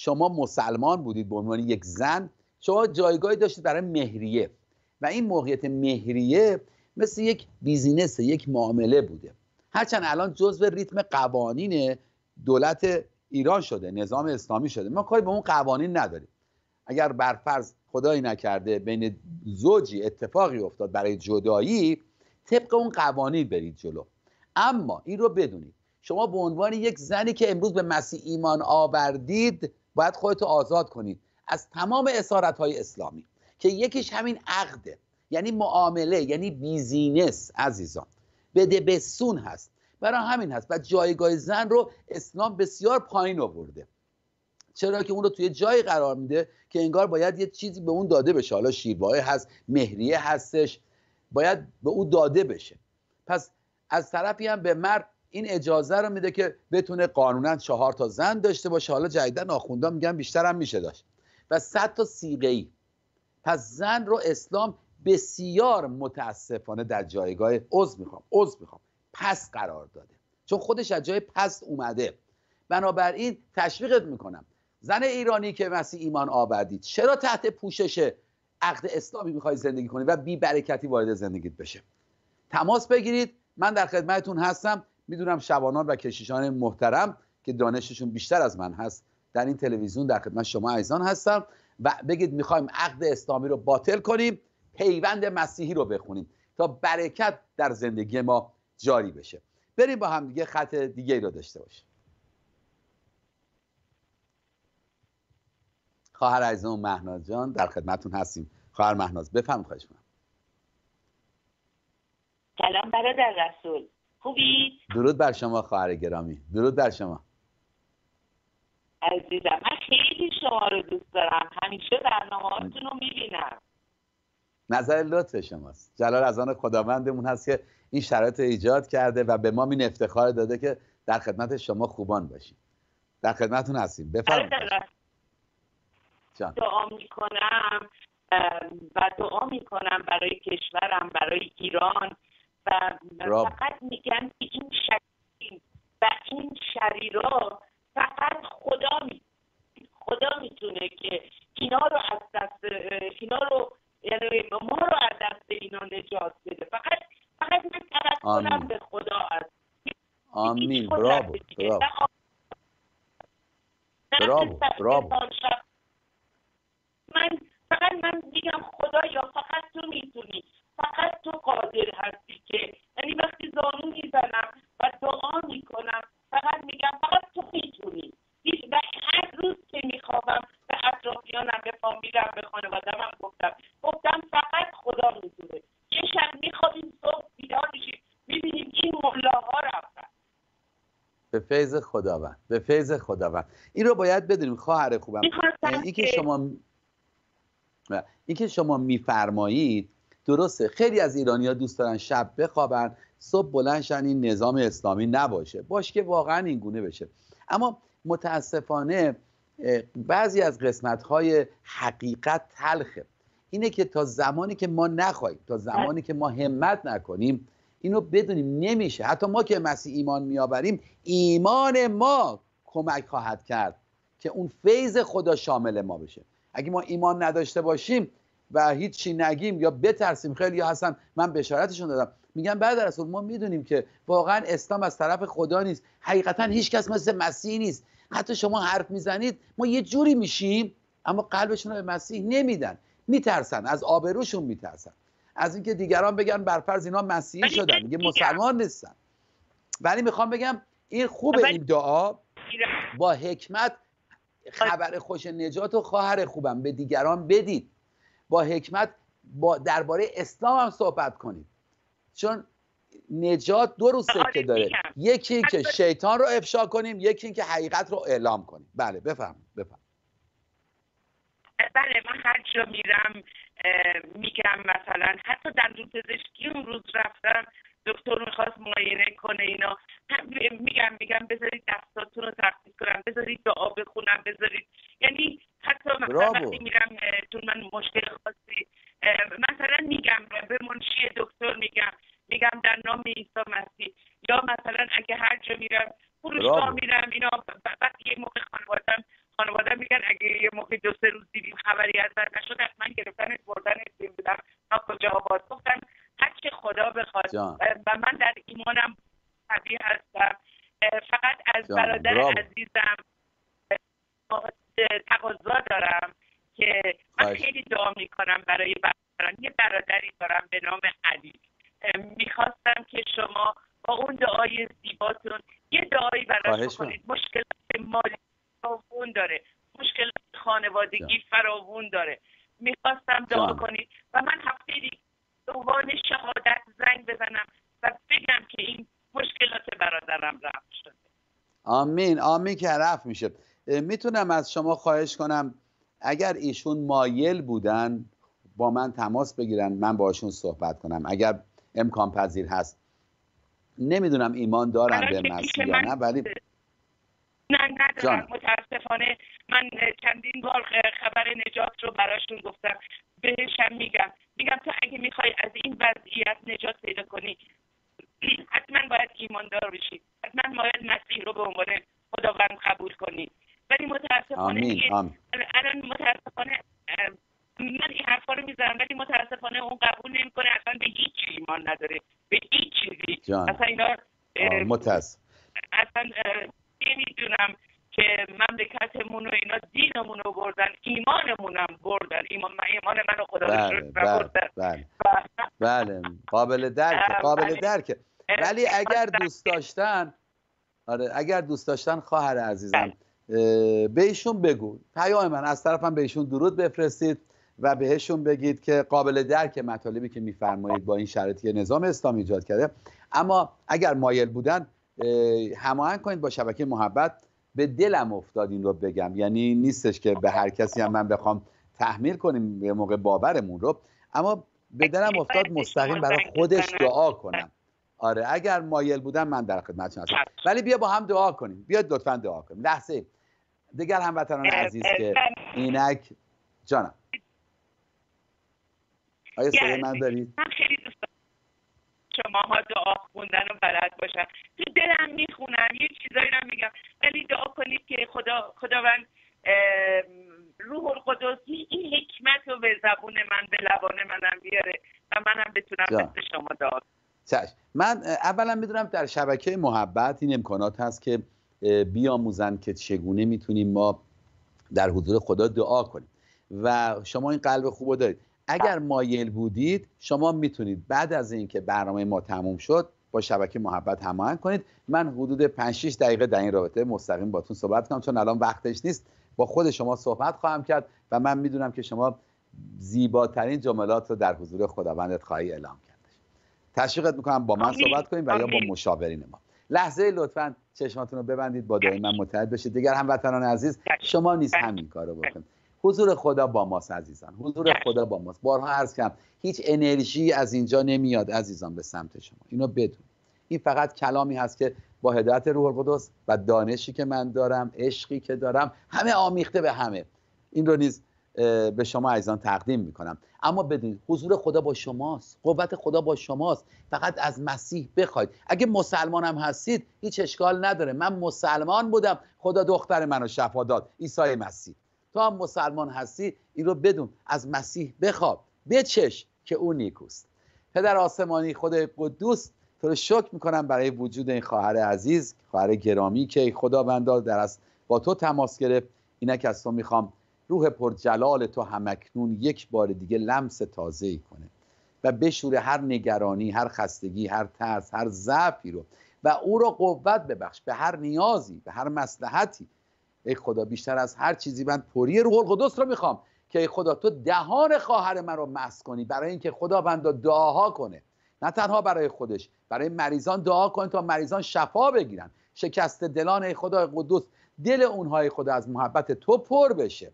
شما مسلمان بودید به عنوان یک زن شما جایگاهی داشتید برای مهریه. و این موقعیت مهریه مثل یک بیزینس یک معامله بوده. هرچند الان جزو ریتم قوانین دولت ایران شده نظام اسلامی شده. ما کاری به اون قوانین نداریم. اگر برفرض خدایی نکرده بین زوجی اتفاقی افتاد برای جدایی طبق اون قوانین برید جلو. اما این رو بدونید. شما به عنوان یک زنی که امروز به مسیح ایمان آوردید باید خودتو آزاد کنید از تمام اسارت های اسلامی که یکیش همین عقده یعنی معامله یعنی بیزینس عزیزان. بده بسون هست برای همین هست. و جایگاه زن رو اسلام بسیار پایین آورده. چرا که اون رو توی جایی قرار میده که انگار باید یه چیزی به اون داده بشه. حالا شیرواه هست مهریه هستش باید به او داده بشه. پس از طرفی هم به مرد این اجازه رو میده که بتونه قانونا چهار تا زن داشته باشه. حالا جدیدا آخوندا میگن بیشتر هم میشه داشت. و صد تا سیغه ای پس زن رو اسلام بسیار متاسفانه در جایگاه عضو می‌خوام عضو می‌خوام. پس قرار داده. چون خودش از جای پس اومده. بنابراین تشویقت می‌کنم. زن ایرانی که مسیح ایمان آوردید چرا تحت پوشش عقد اسلامی می‌خوای زندگی کنید و بی برکتی وارد زندگیت بشه؟ تماس بگیرید. من در خدمتتون هستم. می‌دونم شبانان و کشیشان محترم که دانششون بیشتر از من هست در این تلویزیون در خدمت شما عزیزان هستم و بگید می‌خوایم عقد اسلامی رو باطل کنیم پیوند مسیحی رو بخونیم تا برکت در زندگی ما جاری بشه. بریم با هم دیگه خط دیگه رو داشته باشیم. خواهر عزیزم مهناز جان در خدمتون هستیم. خواهر مهناز بفرمایید خواهش سلام برادر رسول. خوبی؟ درود بر شما خواهر گرامی. درود بر شما. عزیزم من خیلی شما رو دوست دارم. همیشه برنامه رو می‌بینم. نظر لطف شماست. جلال از آن خداوندمون هست که این شرایط ایجاد کرده و به ما این افتخار داده که در خدمت شما خوبان باشیم. در خدمتتون هستیم. بفرمایید. دعا می‌کنم و دعا می‌کنم برای کشورم برای ایران. و فقط میگن که این شریر و این شریرا فقط خدا می خدا می‌تونه که اینا رو از دست اینا رو یعنی ما رو از دست اینا نجات بده. فقط فقط من کنم به خدا از آمین. برافو برافو برافو من فقط من میگم خدا یا فقط تو می‌تونی. فقط تو قادر هستی که. یعنی وقتی زانو می‌زنم و دعا می‌کنم فقط میگم فقط تو می‌تونی. و هر روز که میخوابم به اطرافیانم به فامیلم به خانوادم هم گفتم. گفتم فقط خدا می‌تونه یه شب میخوابیم صبح بیدار میشیم. می‌بینیم این ملاها رفتن. به فیض خداوند. به فیض خداوند. این رو باید بدونیم خواهر خوبم. این که شما این که شما میفرمایید درسته. خیلی از ایرانی ها دوست دارن شب بخوابن صبح بلندشن این نظام اسلامی نباشه. باش که واقعا این گونه بشه. اما متاسفانه بعضی از قسمت های حقیقت تلخه. اینه که تا زمانی که ما نخواهیم تا زمانی که ما همت نکنیم اینو بدونیم نمیشه. حتی ما که مسیح ایمان میآوریم ایمان ما کمک خواهد کرد که اون فیض خدا شامل ما بشه. اگه ما ایمان نداشته باشیم و هیچی نگیم یا بترسیم. خیلی هستن. من بشارتشون دادم. میگن بعد رسول ما می‌دونیم که واقعا اسلام از طرف خدا نیست. حقیقتا هیچ کس مثل مسیح نیست. حتی شما حرف می‌زنید ما یه جوری میشیم اما قلبشون رو به مسیح نمیدن. میترسن. از آبروشون میترسن. از اینکه دیگران بگن برفرض اینا مسیحی شدن. دیگه مسلمان نیستن. ولی می‌خوام بگم این خوبه این دعا. با حکمت خبر خوش نجات و خواهر خوبم. به دیگران بدید با حکمت با درباره اسلام هم صحبت کنید چون نجات دو رو سکه آره، داره. یکی که شیطان رو افشا کنیم یکی اینکه حقیقت رو اعلام کنیم. بله بفهم بفهم بله من هر جا میرم میگم مثلا حتی در پزشکی اون روز رفتم دکتر می‌خواست معاینه کنه اینا. میگم میگم بذارید دستاتون رو ترتیب کنم بذارید دعا بخونم بذارید. یعنی حتی مثلا وقتی میرم چون من مشکل خاصی مثلا میگم به منشی دکتر میگم میگم در نام عیسی مسیح. یا مثلا اگه هر جا میرم فروشگاه میرم اینا وقتی یه موقع خانوادم خانواده میگن اگه یه موقع دو سه روز دیدیم خبری از در نشد حتما گرفتن بردن بودم. تا کجا آباد؟ گفتم هر چه خدا بخواد. و من در ایمانم قوی هستم. فقط از برادر عزیزم تقاضا دارم که من خیلی دعا می‌کنم برای برادران. یه برادری دارم به نام علی. می‌خواستم که شما با اون دعای زیباتون یه دعایی براش کنید مشکلات مالی فراوون داره. مشکلات خانوادگی فراوون داره. می‌خواستم دعا کنید و من هفته عنوان شهادت زنگ بزنم و بگم که این مشکلات برادرم رفت شده. آمین آمین که رفت میشه. می‌تونم از شما خواهش کنم اگر ایشون مایل بودن با من تماس بگیرن من باشون صحبت کنم. اگر امکان پذیر هست. نمی‌دونم ایمان دارن به مسیح یا نه ولی نه ندارم. متاسفانه من چندین بار خبر نجات رو براشون گفتم. بهشم میگم. میگم تو اگه می‌خوای از این وضعیت نجات پیدا کنی حتما باید ایماندار بشی. حتما باید مسیح رو به عنوان خداوند قبول کنی. ولی متاسفانه الان متاسفانه من این حرفا رو می‌زنم ولی متاسفانه اون قبول نمی‌کنه اصلا به هیچ ایمان نداره. به هیچ چیزی اصلا اینا متاسف اصلا نمی‌دونم که مملکتمون و اینا دینمون رو بردن ایمانمون هم بردن. ایمان, ایمان منو خدا بله بله, بله. بله قابل درکه قابل درکه. ولی اگر دوست داشتن آره اگر دوست داشتن خواهر عزیزم بله. بهشون بگو. پیام من از طرفم بهشون درود بفرستید و بهشون بگید که قابل درک مطالبی که میفرمایید با این شرایطی نظام اسلام ایجاد کرده. اما اگر مایل بودن هماهنگ کنید با شبکه محبت. به دلم افتاد این رو بگم. یعنی نیستش که به هر کسی هم من بخوام تحمیل کنیم به موقع باورمون رو. اما به دلم افتاد مستقیم برای خودش دعا کنم. آره اگر مایل بودم من در خدمتتون هستم. ولی بیا با هم دعا کنیم. بیاد لطفا دعا کنیم. لحظه. دیگر هموطنان عزیز که اینک جانم. آیا صدای من دارید؟ من خیلی دوست شماها دعا خوندن و بلد باشم تو دلم می‌خونم. یه چیزایی رو میگم. ولی دعا کنید که خدا خداوند روح القدس این حکمت رو به زبون من به لبان منم بیاره و منم بتونم مثل شما دعا چشم من اولا می‌دونم در شبکه محبت این امکانات هست که بیاموزن که چگونه می‌تونیم ما در حضور خدا دعا کنیم. و شما این قلب خوب دارید. اگر مایل بودید شما می‌تونید بعد از اینکه برنامه ما تموم شد با شبکه محبت هماهنگ کنید. من حدود 5 6 دقیقه در این رابطه مستقیم باتون صحبت کنم چون الان وقتش نیست. با خود شما صحبت خواهم کرد و من می‌دونم که شما زیباترین جملات رو در حضور خداوندت خواهی اعلام کردش تشویقت می‌کنم با من صحبت کنید و یا با مشاورین ما. لحظه لطفا چشماتون رو ببندید با دعای من متحد بشید. دیگر هموطنان عزیز شما نیز همین کارو بکنید حضور خدا با ماست عزیزان. حضور خدا با ماست. بارها عرض کردم هیچ انرژی از اینجا نمیاد عزیزان به سمت شما. اینو بدون این فقط کلامی هست که با هدایت روح القدس و دانشی که من دارم عشقی که دارم همه آمیخته به همه. این رو نیز به شما عزیزان تقدیم می‌کنم. اما بدونید حضور خدا با شماست. قوت خدا با شماست. فقط از مسیح بخواید. اگه مسلمان هم هستید هیچ اشکال نداره. من مسلمان بودم. خدا دختر منو شفا داد. عیسی مسیح. تو هم مسلمان هستی این رو بدون. از مسیح بخواب. بچش که او نیکوست. پدر آسمانی خود قدوس تو رو شکر می‌کنم برای وجود این خواهر عزیز خواهر گرامی که خدا بندا در از با تو تماس گرفت. اینک از تو می‌خوام روح پرجلال تو همکنون یک بار دیگه لمس تازه ای کنه و بشوره هر نگرانی هر خستگی هر ترس هر ضعفی رو و او رو قوت ببخش به هر نیازی به هر مسلحتی ای خدا بیشتر از هر چیزی من پری روح القدس رو می‌خوام که ای خدا تو دهان خواهر من رو مس کنی برای اینکه خدا بندا دعاها کنه. نه تنها برای خودش برای مریضان دعا کنه تا مریضان شفا بگیرن. شکست دلان ای خدا قدوس دل اونهای خدا از محبت تو پر بشه.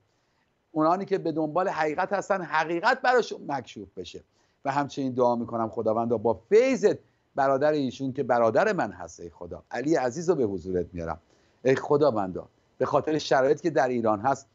اونانی که به دنبال حقیقت هستن حقیقت براشون مکشوف بشه. و همچنین دعا می‌کنم خداوند با فیضت برادر ایشون که برادر من هست ای خدا. علی عزیز رو به حضورت میارم. ای خدا بندا به خاطر شرایط که در ایران هست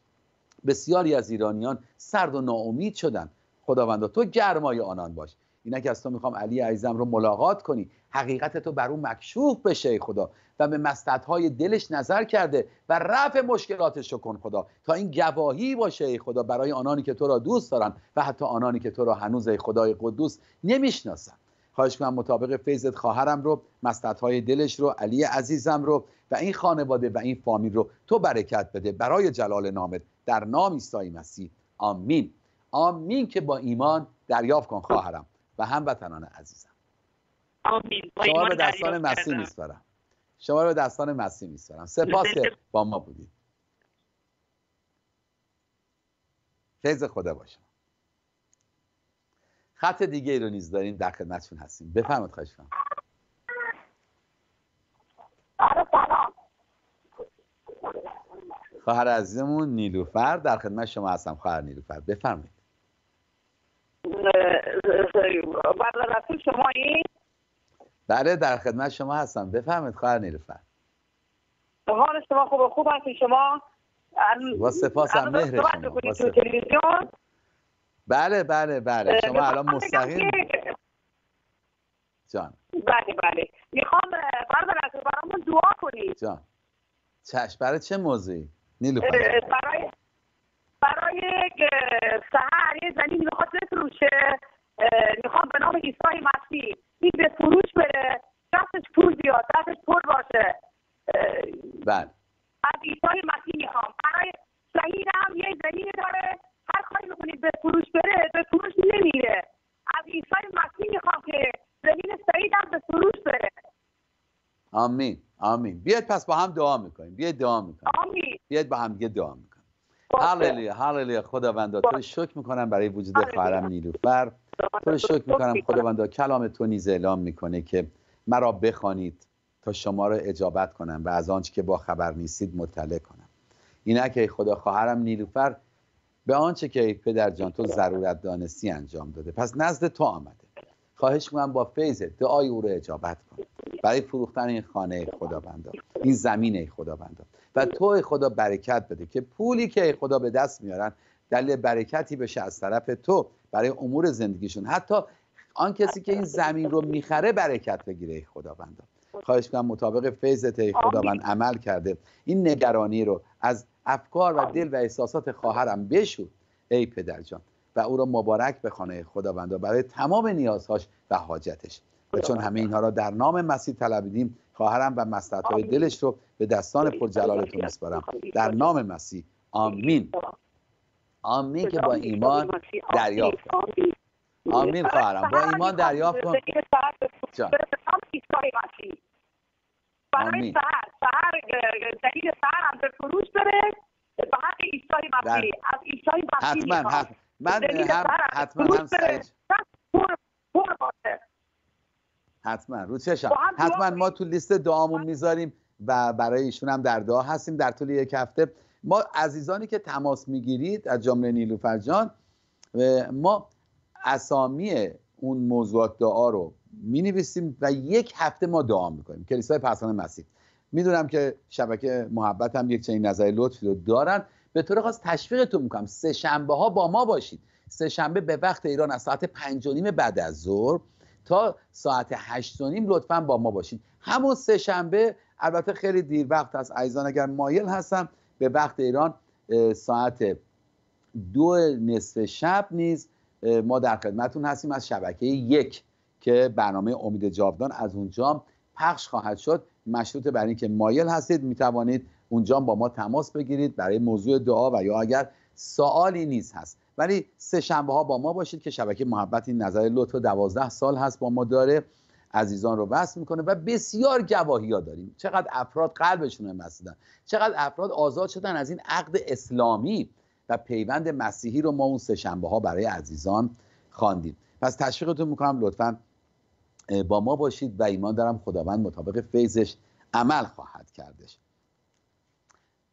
بسیاری از ایرانیان سرد و ناامید شدن. خداوندا تو گرمای آنان باش. اینک از تو می‌خوام علی عزیزم رو ملاقات کنی. حقیقت تو بر اون مکشوف بشه ای خدا. و به مستدهای دلش نظر کرده و رفع مشکلاتش رو کن خدا. تا این گواهی باشه ای خدا برای آنانی که تو را دوست دارن و حتی آنانی که تو را هنوز ای خدای قدوس نمی‌شناسن. خواهش کنم مطابق فیضت خواهرم رو مستدهای دلش رو علی عزیزم رو و این خانواده و این فامیل رو تو برکت بده. برای جلال نامت. در نام عیسی مسیح. آمین. آمین که با ایمان دریافت کن خواهرم. و هموطنان عزیزم. آمین. شما به دستان مسیح میسپارم. شما رو به دستان مسیح میسپارم. سپاس که با ما بودید. فیض خدا باشم خط دیگه ای رو نیز داریم در خدمتشون هستیم. بفرمایید خواهش کنم خواهر عزیزمون نیلوفر. در خدمت شما هستم خواهر نیلوفر. بفرمایید. برادر شما این؟ بله در خدمت شما هستم. بفرمایید خواهر نیلوفر. حال شما خوب خوب هستی شما؟ با سپاس هم مهر شما بله بله بله. شما الان مستقیم؟ جان. بله بله. می‌خوام برادر برامون دعا کنید. جان. چشم برای چه موضوعی؟ نیلوفر برای برای سهر یه زنی می‌خواد بفروشه. می‌خوام به نام عیسی مسیح. این به فروش بره. دستش پول بیاد. دستش پر باشه. بله. از عیسی مسیح می‌خوام. برای شهیدم یه زمین داره. هر کاری می‌کنید به فروش بره به فروش نمیره. از عیسی مسیح می‌خوام که زمین سعیدم به فروش بره. آمین. آمین. بیاید پس با هم دعا می‌کنیم. بیاید دعا می‌کنیم. آمین. بیاید با هم دیگه دعا می‌کنیم. هللویا. هللویا. خداوندا تو شکر می‌کنم برای وجود خواهرم نیلوفر. تو شکر می‌کنم. خداوندا کلام تو نیز اعلام می‌کنه که مرا بخوانید تا شما را اجابت کنم و از آنچه که با خبر نیستید مطلع کنم. اینا که خدا خواهرم نیلوفر به آنچه که پدر جان تو ضرورت دانستی انجام داده. پس نزد تو آمده. خواهش می‌کنم با فیض دعای او رو اجابت کن. برای فروختن این خانه خداوندان این زمین خداوندان و تو خدا برکت بده که پولی که خدا به دست میارن دلیل برکتی بشه از طرف تو. برای امور زندگیشون. حتی آن کسی که این زمین رو می‌خره برکت بگیره ای خداوندان خواهش کنم مطابق فیضت ای خداوند عمل کرده. این نگرانی رو از افکار و دل و احساسات خواهرم بشو ای پدر جان. و او را مبارک بخوانه خداوند برای تمام نیازهاش و حاجتش. و چون همه اینها را در نام مسیح طلبیدیم خواهرم و های دلش رو به دستان پرجلالتون میسپارم. در نام مسیح. آمین. آمین که با ایمان دریافت. آمین. خواهرم با ایمان دریافت کن. برای سهر. سهر دلیل سهر هم به فروش بره. به حق عیسی مسیح از مسیح حتما حتما من هم حتما هم حتما. رو چشم. حتما ما تو لیست دعامون می‌ذاریم و برای ایشون هم در دعا هستیم در طول یک هفته. ما عزیزانی که تماس می‌گیرید از جمله نیلوفر جان ما اسامی اون موضوعات دعا رو می و یک هفته ما دعا می‌کنیم. کلیسای پرسان مسیح. می‌دونم که شبکه محبت هم یک چنین نظر لطفی رو دارن. به طور خاص تشویقتون می‌کنم. سه شنبه ها با ما باشید. سه شنبه به وقت ایران از ساعت پنج و نیم بعد از ظهر تا ساعت هشت و نیم لطفا با ما باشید. همون سه شنبه البته خیلی دیر وقت از عزیزان اگر مایل هستم به وقت ایران ساعت دو نصف شب نیز ما در خدمتون هستیم از شبکه یک که برنامه امید جاودان از اونجا پخش خواهد شد. مشروط بر اینکه مایل هستید می‌توانید اونجا با ما تماس بگیرید برای موضوع دعا و یا اگر سوالی نیز هست. ولی سه شنبه ها با ما باشید که شبکه محبت این نظر لطف دوازده سال هست با ما داره. عزیزان رو وصل می‌کنه و بسیار گواهی ها داریم. چقدر افراد قلبشون مسیدن چقدر افراد آزاد شدن از این عقد اسلامی و پیوند مسیحی رو ما اون سه شنبه ها برای عزیزان خواندیم. پس تشویقتون می‌کنم لطفا با ما باشید و ایمان دارم خداوند مطابق فیضش عمل خواهد کردش.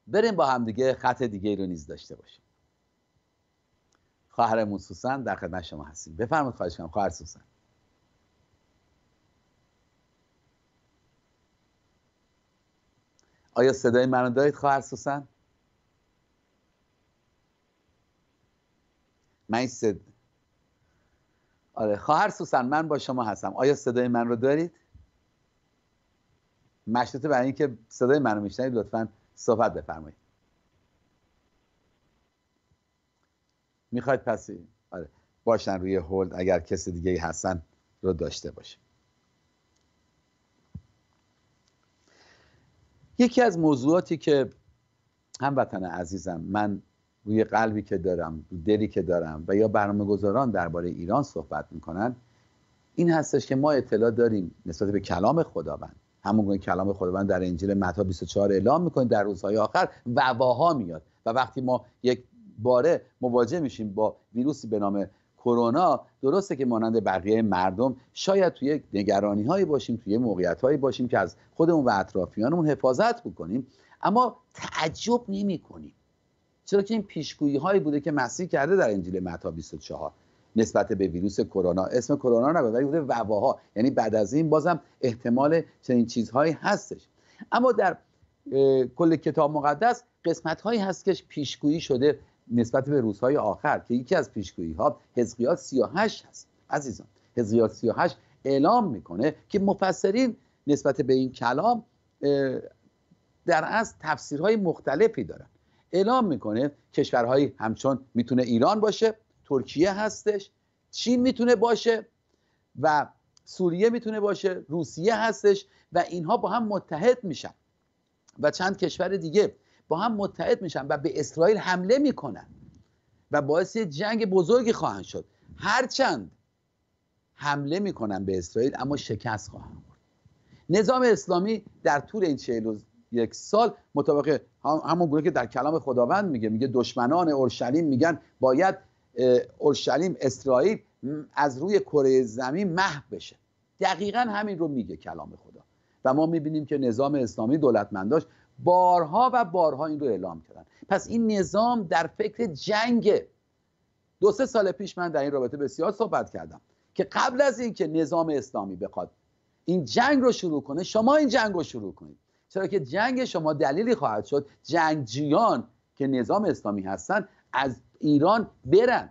بریم با همدیگه خط دیگه رو نیز داشته باشیم. خواهرمون سوسن در خدمت شما هستیم. بفرمایید خواهش کنم خواهر سوسن. آیا صدای منو دارید خواهر سوسن؟ من صد... آره خواهر سوسن من با شما هستم. آیا صدای من رو دارید؟ مشروط برای اینکه صدای منو میشنید لطفا صحبت بفرمایید. می‌خواید پس آره باشن روی هولد اگر کسی دیگه هستن رو داشته باشه یکی از موضوعاتی که هموطن عزیزم من روی قلبی که دارم دلی که دارم و یا برنامه گذاران درباره ایران صحبت می‌کنن این هستش که ما اطلاع داریم نسبت به کلام خداوند. همون کلام خداوند در انجیل متی 24 اعلام می‌کنه در روزهای آخر وباها میاد. و وقتی ما یک باره مواجه میشیم با ویروسی به نام کرونا درسته که مانند بقیه مردم شاید توی نگرانی هایی باشیم توی موقعیت هایی باشیم که از خودمون و اطرافیانمون حفاظت بکنیم اما تعجب نمی کنیم چرا که این پیشگویی هایی بوده که مسیح کرده در انجیل متی 24 نسبت به ویروس کرونا. اسم کرونا نبود ولی بوده وباها. یعنی بعد از این بازم احتمال چنین چیزهایی هستش. اما در کل کتاب مقدس قسمت هایی هست که پیشگویی شده نسبت به روزهای آخر که یکی از پیشگویی ها حزقیال 38 هست. عزیزان حزقیال 38 اعلام می‌کنه که مفسرین نسبت به این کلام در از تفسیرهای مختلفی دارن. اعلام می‌کنه کشورهایی همچون می‌تونه ایران باشه ترکیه هستش چین می‌تونه باشه و سوریه می‌تونه باشه روسیه هستش و اینها با هم متحد میشن. و چند کشور دیگه با هم متحد میشن و به اسرائیل حمله می‌کنن و باعث جنگ بزرگی خواهند شد. هرچند حمله می‌کنن به اسرائیل اما شکست خواهند برد نظام اسلامی در طول این چهل یک سال مطابق همون گونه که در کلام خداوند میگه میگه دشمنان اورشلیم میگن باید اورشلیم اسرائیل از روی کره زمین محو بشه. دقیقا همین رو میگه کلام خدا. و ما می‌بینیم که نظام اسلامی دولتمنداش بارها و بارها این رو اعلام کردن. پس این نظام در فکر جنگ. دو سه سال پیش من در این رابطه بسیار صحبت کردم که قبل از اینکه نظام اسلامی بخواد این جنگ رو شروع کنه شما این جنگ رو شروع کنید. چرا که جنگ شما دلیلی خواهد شد جنگجویان که نظام اسلامی هستن از ایران برن.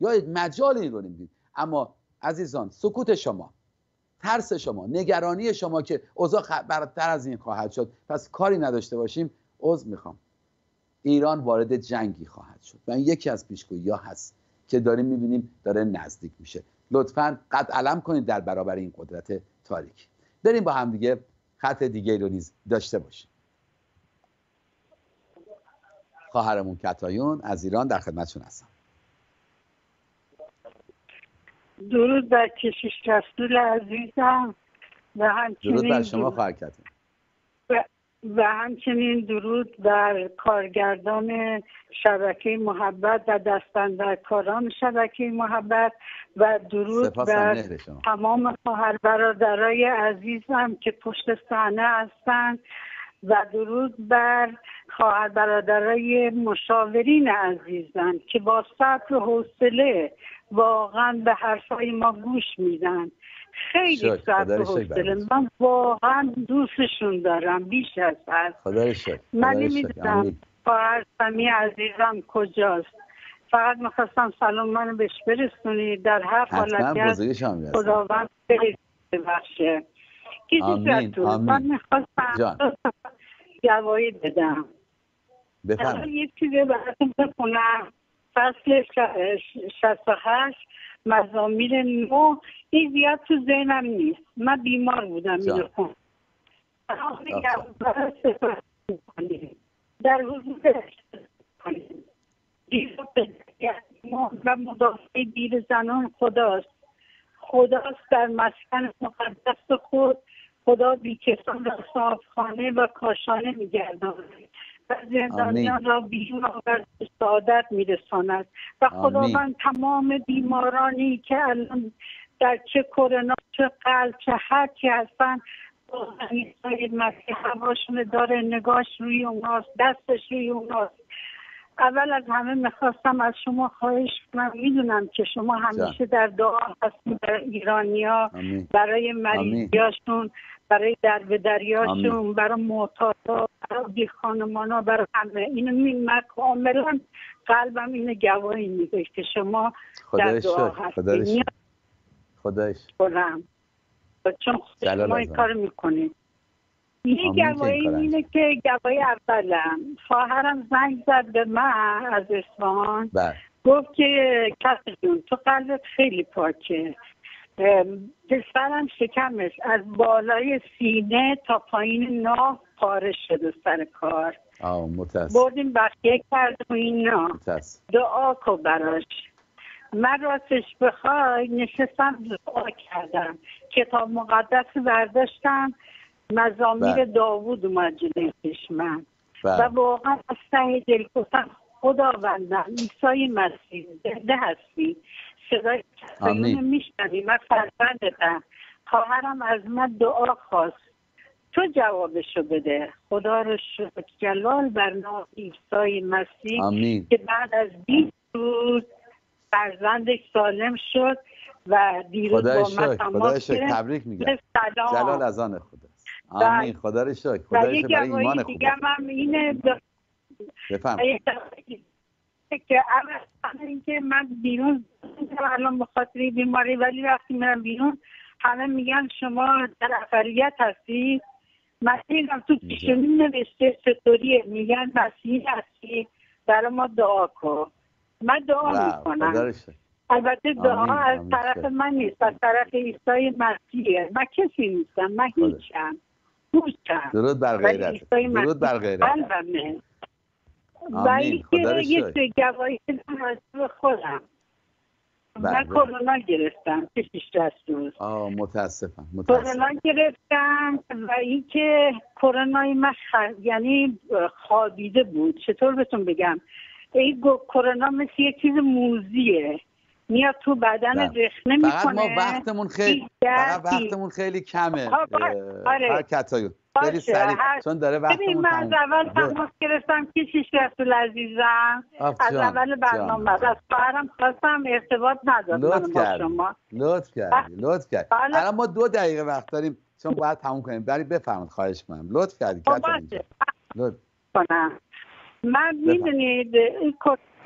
یا مجال این رو نمی‌دید اما عزیزان سکوت شما. ترس شما نگرانی شما که اوضاع برتر از این خواهد شد. پس کاری نداشته باشیم. عذر می‌خوام. ایران وارد جنگی خواهد شد. و این یکی از پیشگویی هست که داریم می‌بینیم داره نزدیک میشه. لطفا قد علم کنید در برابر این قدرت تاریکی بریم با هم دیگه. خط دیگه رو نیز داشته باشیم. خواهرمون کتایون از ایران در خدمتشون هستم. درود بر کشیش رسول عزیزم و همچنین درود بر شما خواهر کتایون و همچنین درود بر کارگردان شبکه محبت و دستندرکاران شبکه محبت و درود بر تمام خواهر برادرای عزیزم که پشت صحنه هستند و درود بر خواهر برادرای مشاورین عزیزم که با صبر و حوصله واقعا به حرفای ما گوش میدن. خیلی صبر و حوصله. من واقعا دوستشون دارم بیش از هر من نمی‌دونم سمی عزیزم کجاست. فقط می‌خواستم سلام منو بهش برسونی در هر حالتی از خداوند خیلی ببخشه. آمین من می‌خواستم گواهی بدم. یه چیزی براتون بخونم. فصل 68 مزامیر نو این زیاد تو ذهنم نیست. من بیمار بودم اینو کن در حضور و مدافع دیر زنان خداست. خداست در مسکن مقدس خود. خدا بیکسان را صافخانه و کاشانه میگرداند. و زندانیان را بیرون آورد سعادت میرساند. و خداوند تمام بیمارانی که الان در چه کرونا چه قلب چه هر چی هستن مسیح هواشون داره نگاش روی اوناست دستش روی اوناست اول از همه می‌خواستم از شما خواهش کنم. می‌دونم که شما همیشه در دعا هستید برای ایرانیا برای مریضیاشون برای در به دریاشون برای معتادا برای بی خانمانا برای همه. اینو می کاملا قلبم اینو گواهی میده که شما در دعا هستید. خدایش. چون شما این کار می‌کنید یه گواهی اینه که گواهی اولم خواهرم زنگ زد به من از اصفهان. گفت که کسی جون تو قلبت خیلی پاکه. پسرم شکمش از بالای سینه تا پایین ناه پاره شده سر کار. بردیم بقیه کرد و اینا دعا کو براش. من راستش بخوای نشستم دعا کردم. کتاب مقدس برداشتم. مزامیر داوود اومد جلوی چشمم و واقعا از ته دل گفتم خداوندم عیسی مسیح زنده هستی. صدای کسایون میشنوی من فرزندتم. خواهرم از من دعا خواست. تو جوابشو بده. خدا رو شکر. جلال بر نام عیسی مسیح که بعد از 20 روز فرزندش سالم شد و دیروز با من تماس تبریک میگم. جلال از آن خدا. آمین. خدا رو شکر. خدا رو شکر برای ایمان خوب هم اینه. بفهم که اینکه من بیرون الان بخاطر بیماری ولی وقتی میرم بیرون همه میگن شما در اقلیت هستی. مسیح تو پیشونی نوشته چطوریه میگن مسیح هستی. برای ما دعا کن. من دعا می‌کنم. البته دعا از طرف من نیست از طرف عیسی مسیحه. من کسی نیستم من هیچم. درود بر غیرت. درود بر غیرت. و اینکه یه گواهی به خودم. من کرونا گرفتم. که پیش روز. آه متاسفم کرونا گرفتم و اینکه کرونای من یعنی خوابیده بود. چطور بهتون بگم؟ این کرونا مثل یه چیز موزیه. میاد تو بدن رخنه می‌کنه فقط ما وقتمون خیلی فقط وقتمون خیلی کمه. آره. بری سریع. چون داره ببین من از اول تماس گرفتم. که شیش رسول عزیزم؟ از اول برنامه از خواهرم خواستم ارتباط شما. لطف کردی لطف کردی. بله. الان ما دو دقیقه وقت داریم. چون باید تموم کنیم. بری بفرمایید خواهش کنم لطف کردی خب، لطف. کنم من می‌دونید این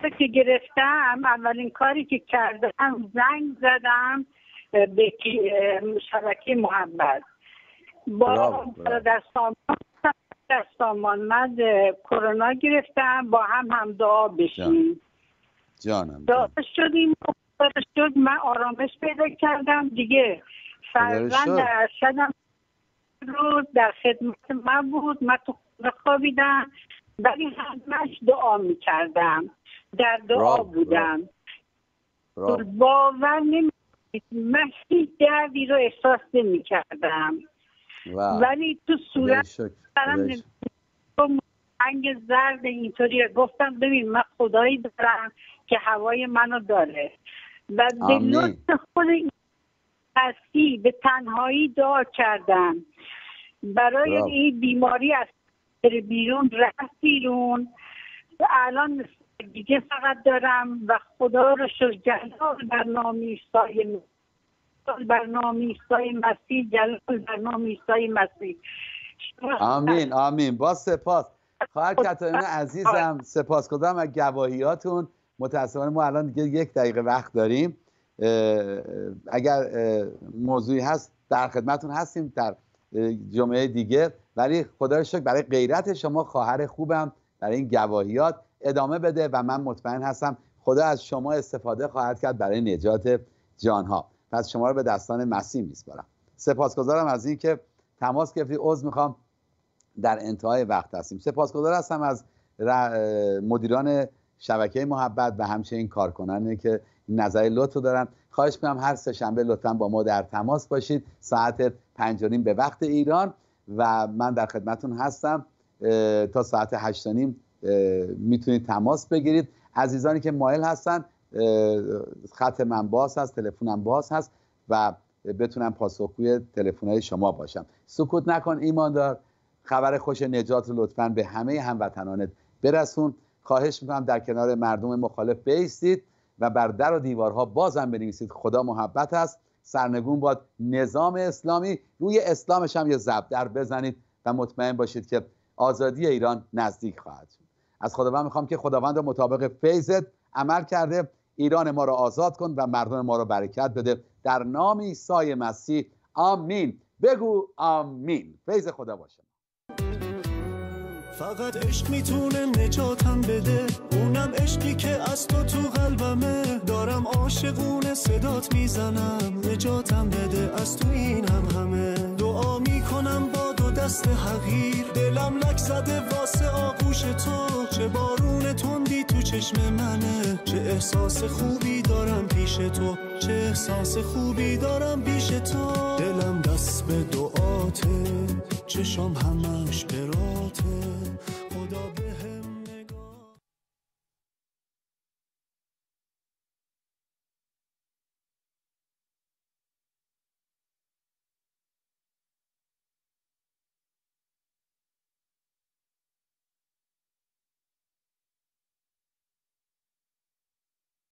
کورس که گرفتم اولین کاری که کردم زنگ زدم به شبکه محبت با در سامان در سامان من کرونا گرفتم با هم هم دعا بشیم. جانم. دعا شدیم شد من آرامش پیدا کردم دیگه. فرزند ارشدم رو در خدمت من بود من تو خوابیدم ولی همش دعا می‌کردم. در دعا بودم. باور نمی من هیچ دردی رو احساس نمی کردم ولی تو صورت دارم رنگ زرد اینطوری گفتم ببین من خدایی دارم که هوای منو داره. و به لطف خود هستی به تنهایی دعا کردم. برای این بیماری از بیرون رفت بیرون. الان دیگه فقط دارم و خدا رو شد جلال بر نام ایسای بر نام ایسای مسیح جلال بر نام ایسای مسیح. آمین آمین. با سپاس. خواهر کتایون عزیزم سپاس کدام از گواهیاتون. متاسفانه ما الان دیگه یک دقیقه وقت داریم. اگر موضوعی هست در خدمتون هستیم در جمعه دیگه. ولی خدا شکر برای غیرت شما خواهر خوبم برای این گواهیات. ادامه بده و من مطمئن هستم خدا از شما استفاده خواهد کرد برای نجات جانها. پس شما رو به دستان مسیح میسپارم. سپاسگزارم از اینکه تماس گرفتی. عضو می‌خوام. در انتهای وقت هستیم. سپاسگزار هستم از مدیران شبکه محبت و همچنین کارکنانی که نظر لطف دارن. خواهش می‌کنم هر سه شنبه لطفا با ما در تماس باشید. ساعت پنج به وقت ایران. و من در خدمتون هستم. تا ساعت هشت می‌تونید تماس بگیرید. عزیزانی که مایل هستن خط من باز هست تلفنم باز هست و بتونم پاسخگوی تلفن شما باشم. سکوت نکن ایماندار. خبر خوش نجات لطفا به همه هموطنانت برسون. خواهش می‌کنم در کنار مردم مخالف بیستید و بر در و دیوارها بازم بنویسید خدا محبت است. سرنگون باد. نظام اسلامی روی اسلامش هم یه زب در بزنید و مطمئن باشید که آزادی ایران نزدیک خواهد از خداوند می‌خوام که خداوند مطابق فیضت عمل کرده ایران ما را آزاد کن و مردم ما را برکت بده. در نام عیسی مسیح آمین. بگو آمین. فیض خدا باشه. فقط عشق می‌تونه نجاتم بده. اونم عشقی که از تو تو قلبمه. دارم عاشقونه صدات می‌زنم. نجاتم بده. از تو این هم همه. دعا می‌کنم با دست حقیر دلم لک زده واسه آغوش تو. چه بارون تندی تو چشم منه. چه احساس خوبی دارم پیش تو. چه احساس خوبی دارم پیش تو. دلم دست به دعاته. چشم همش براته خدا به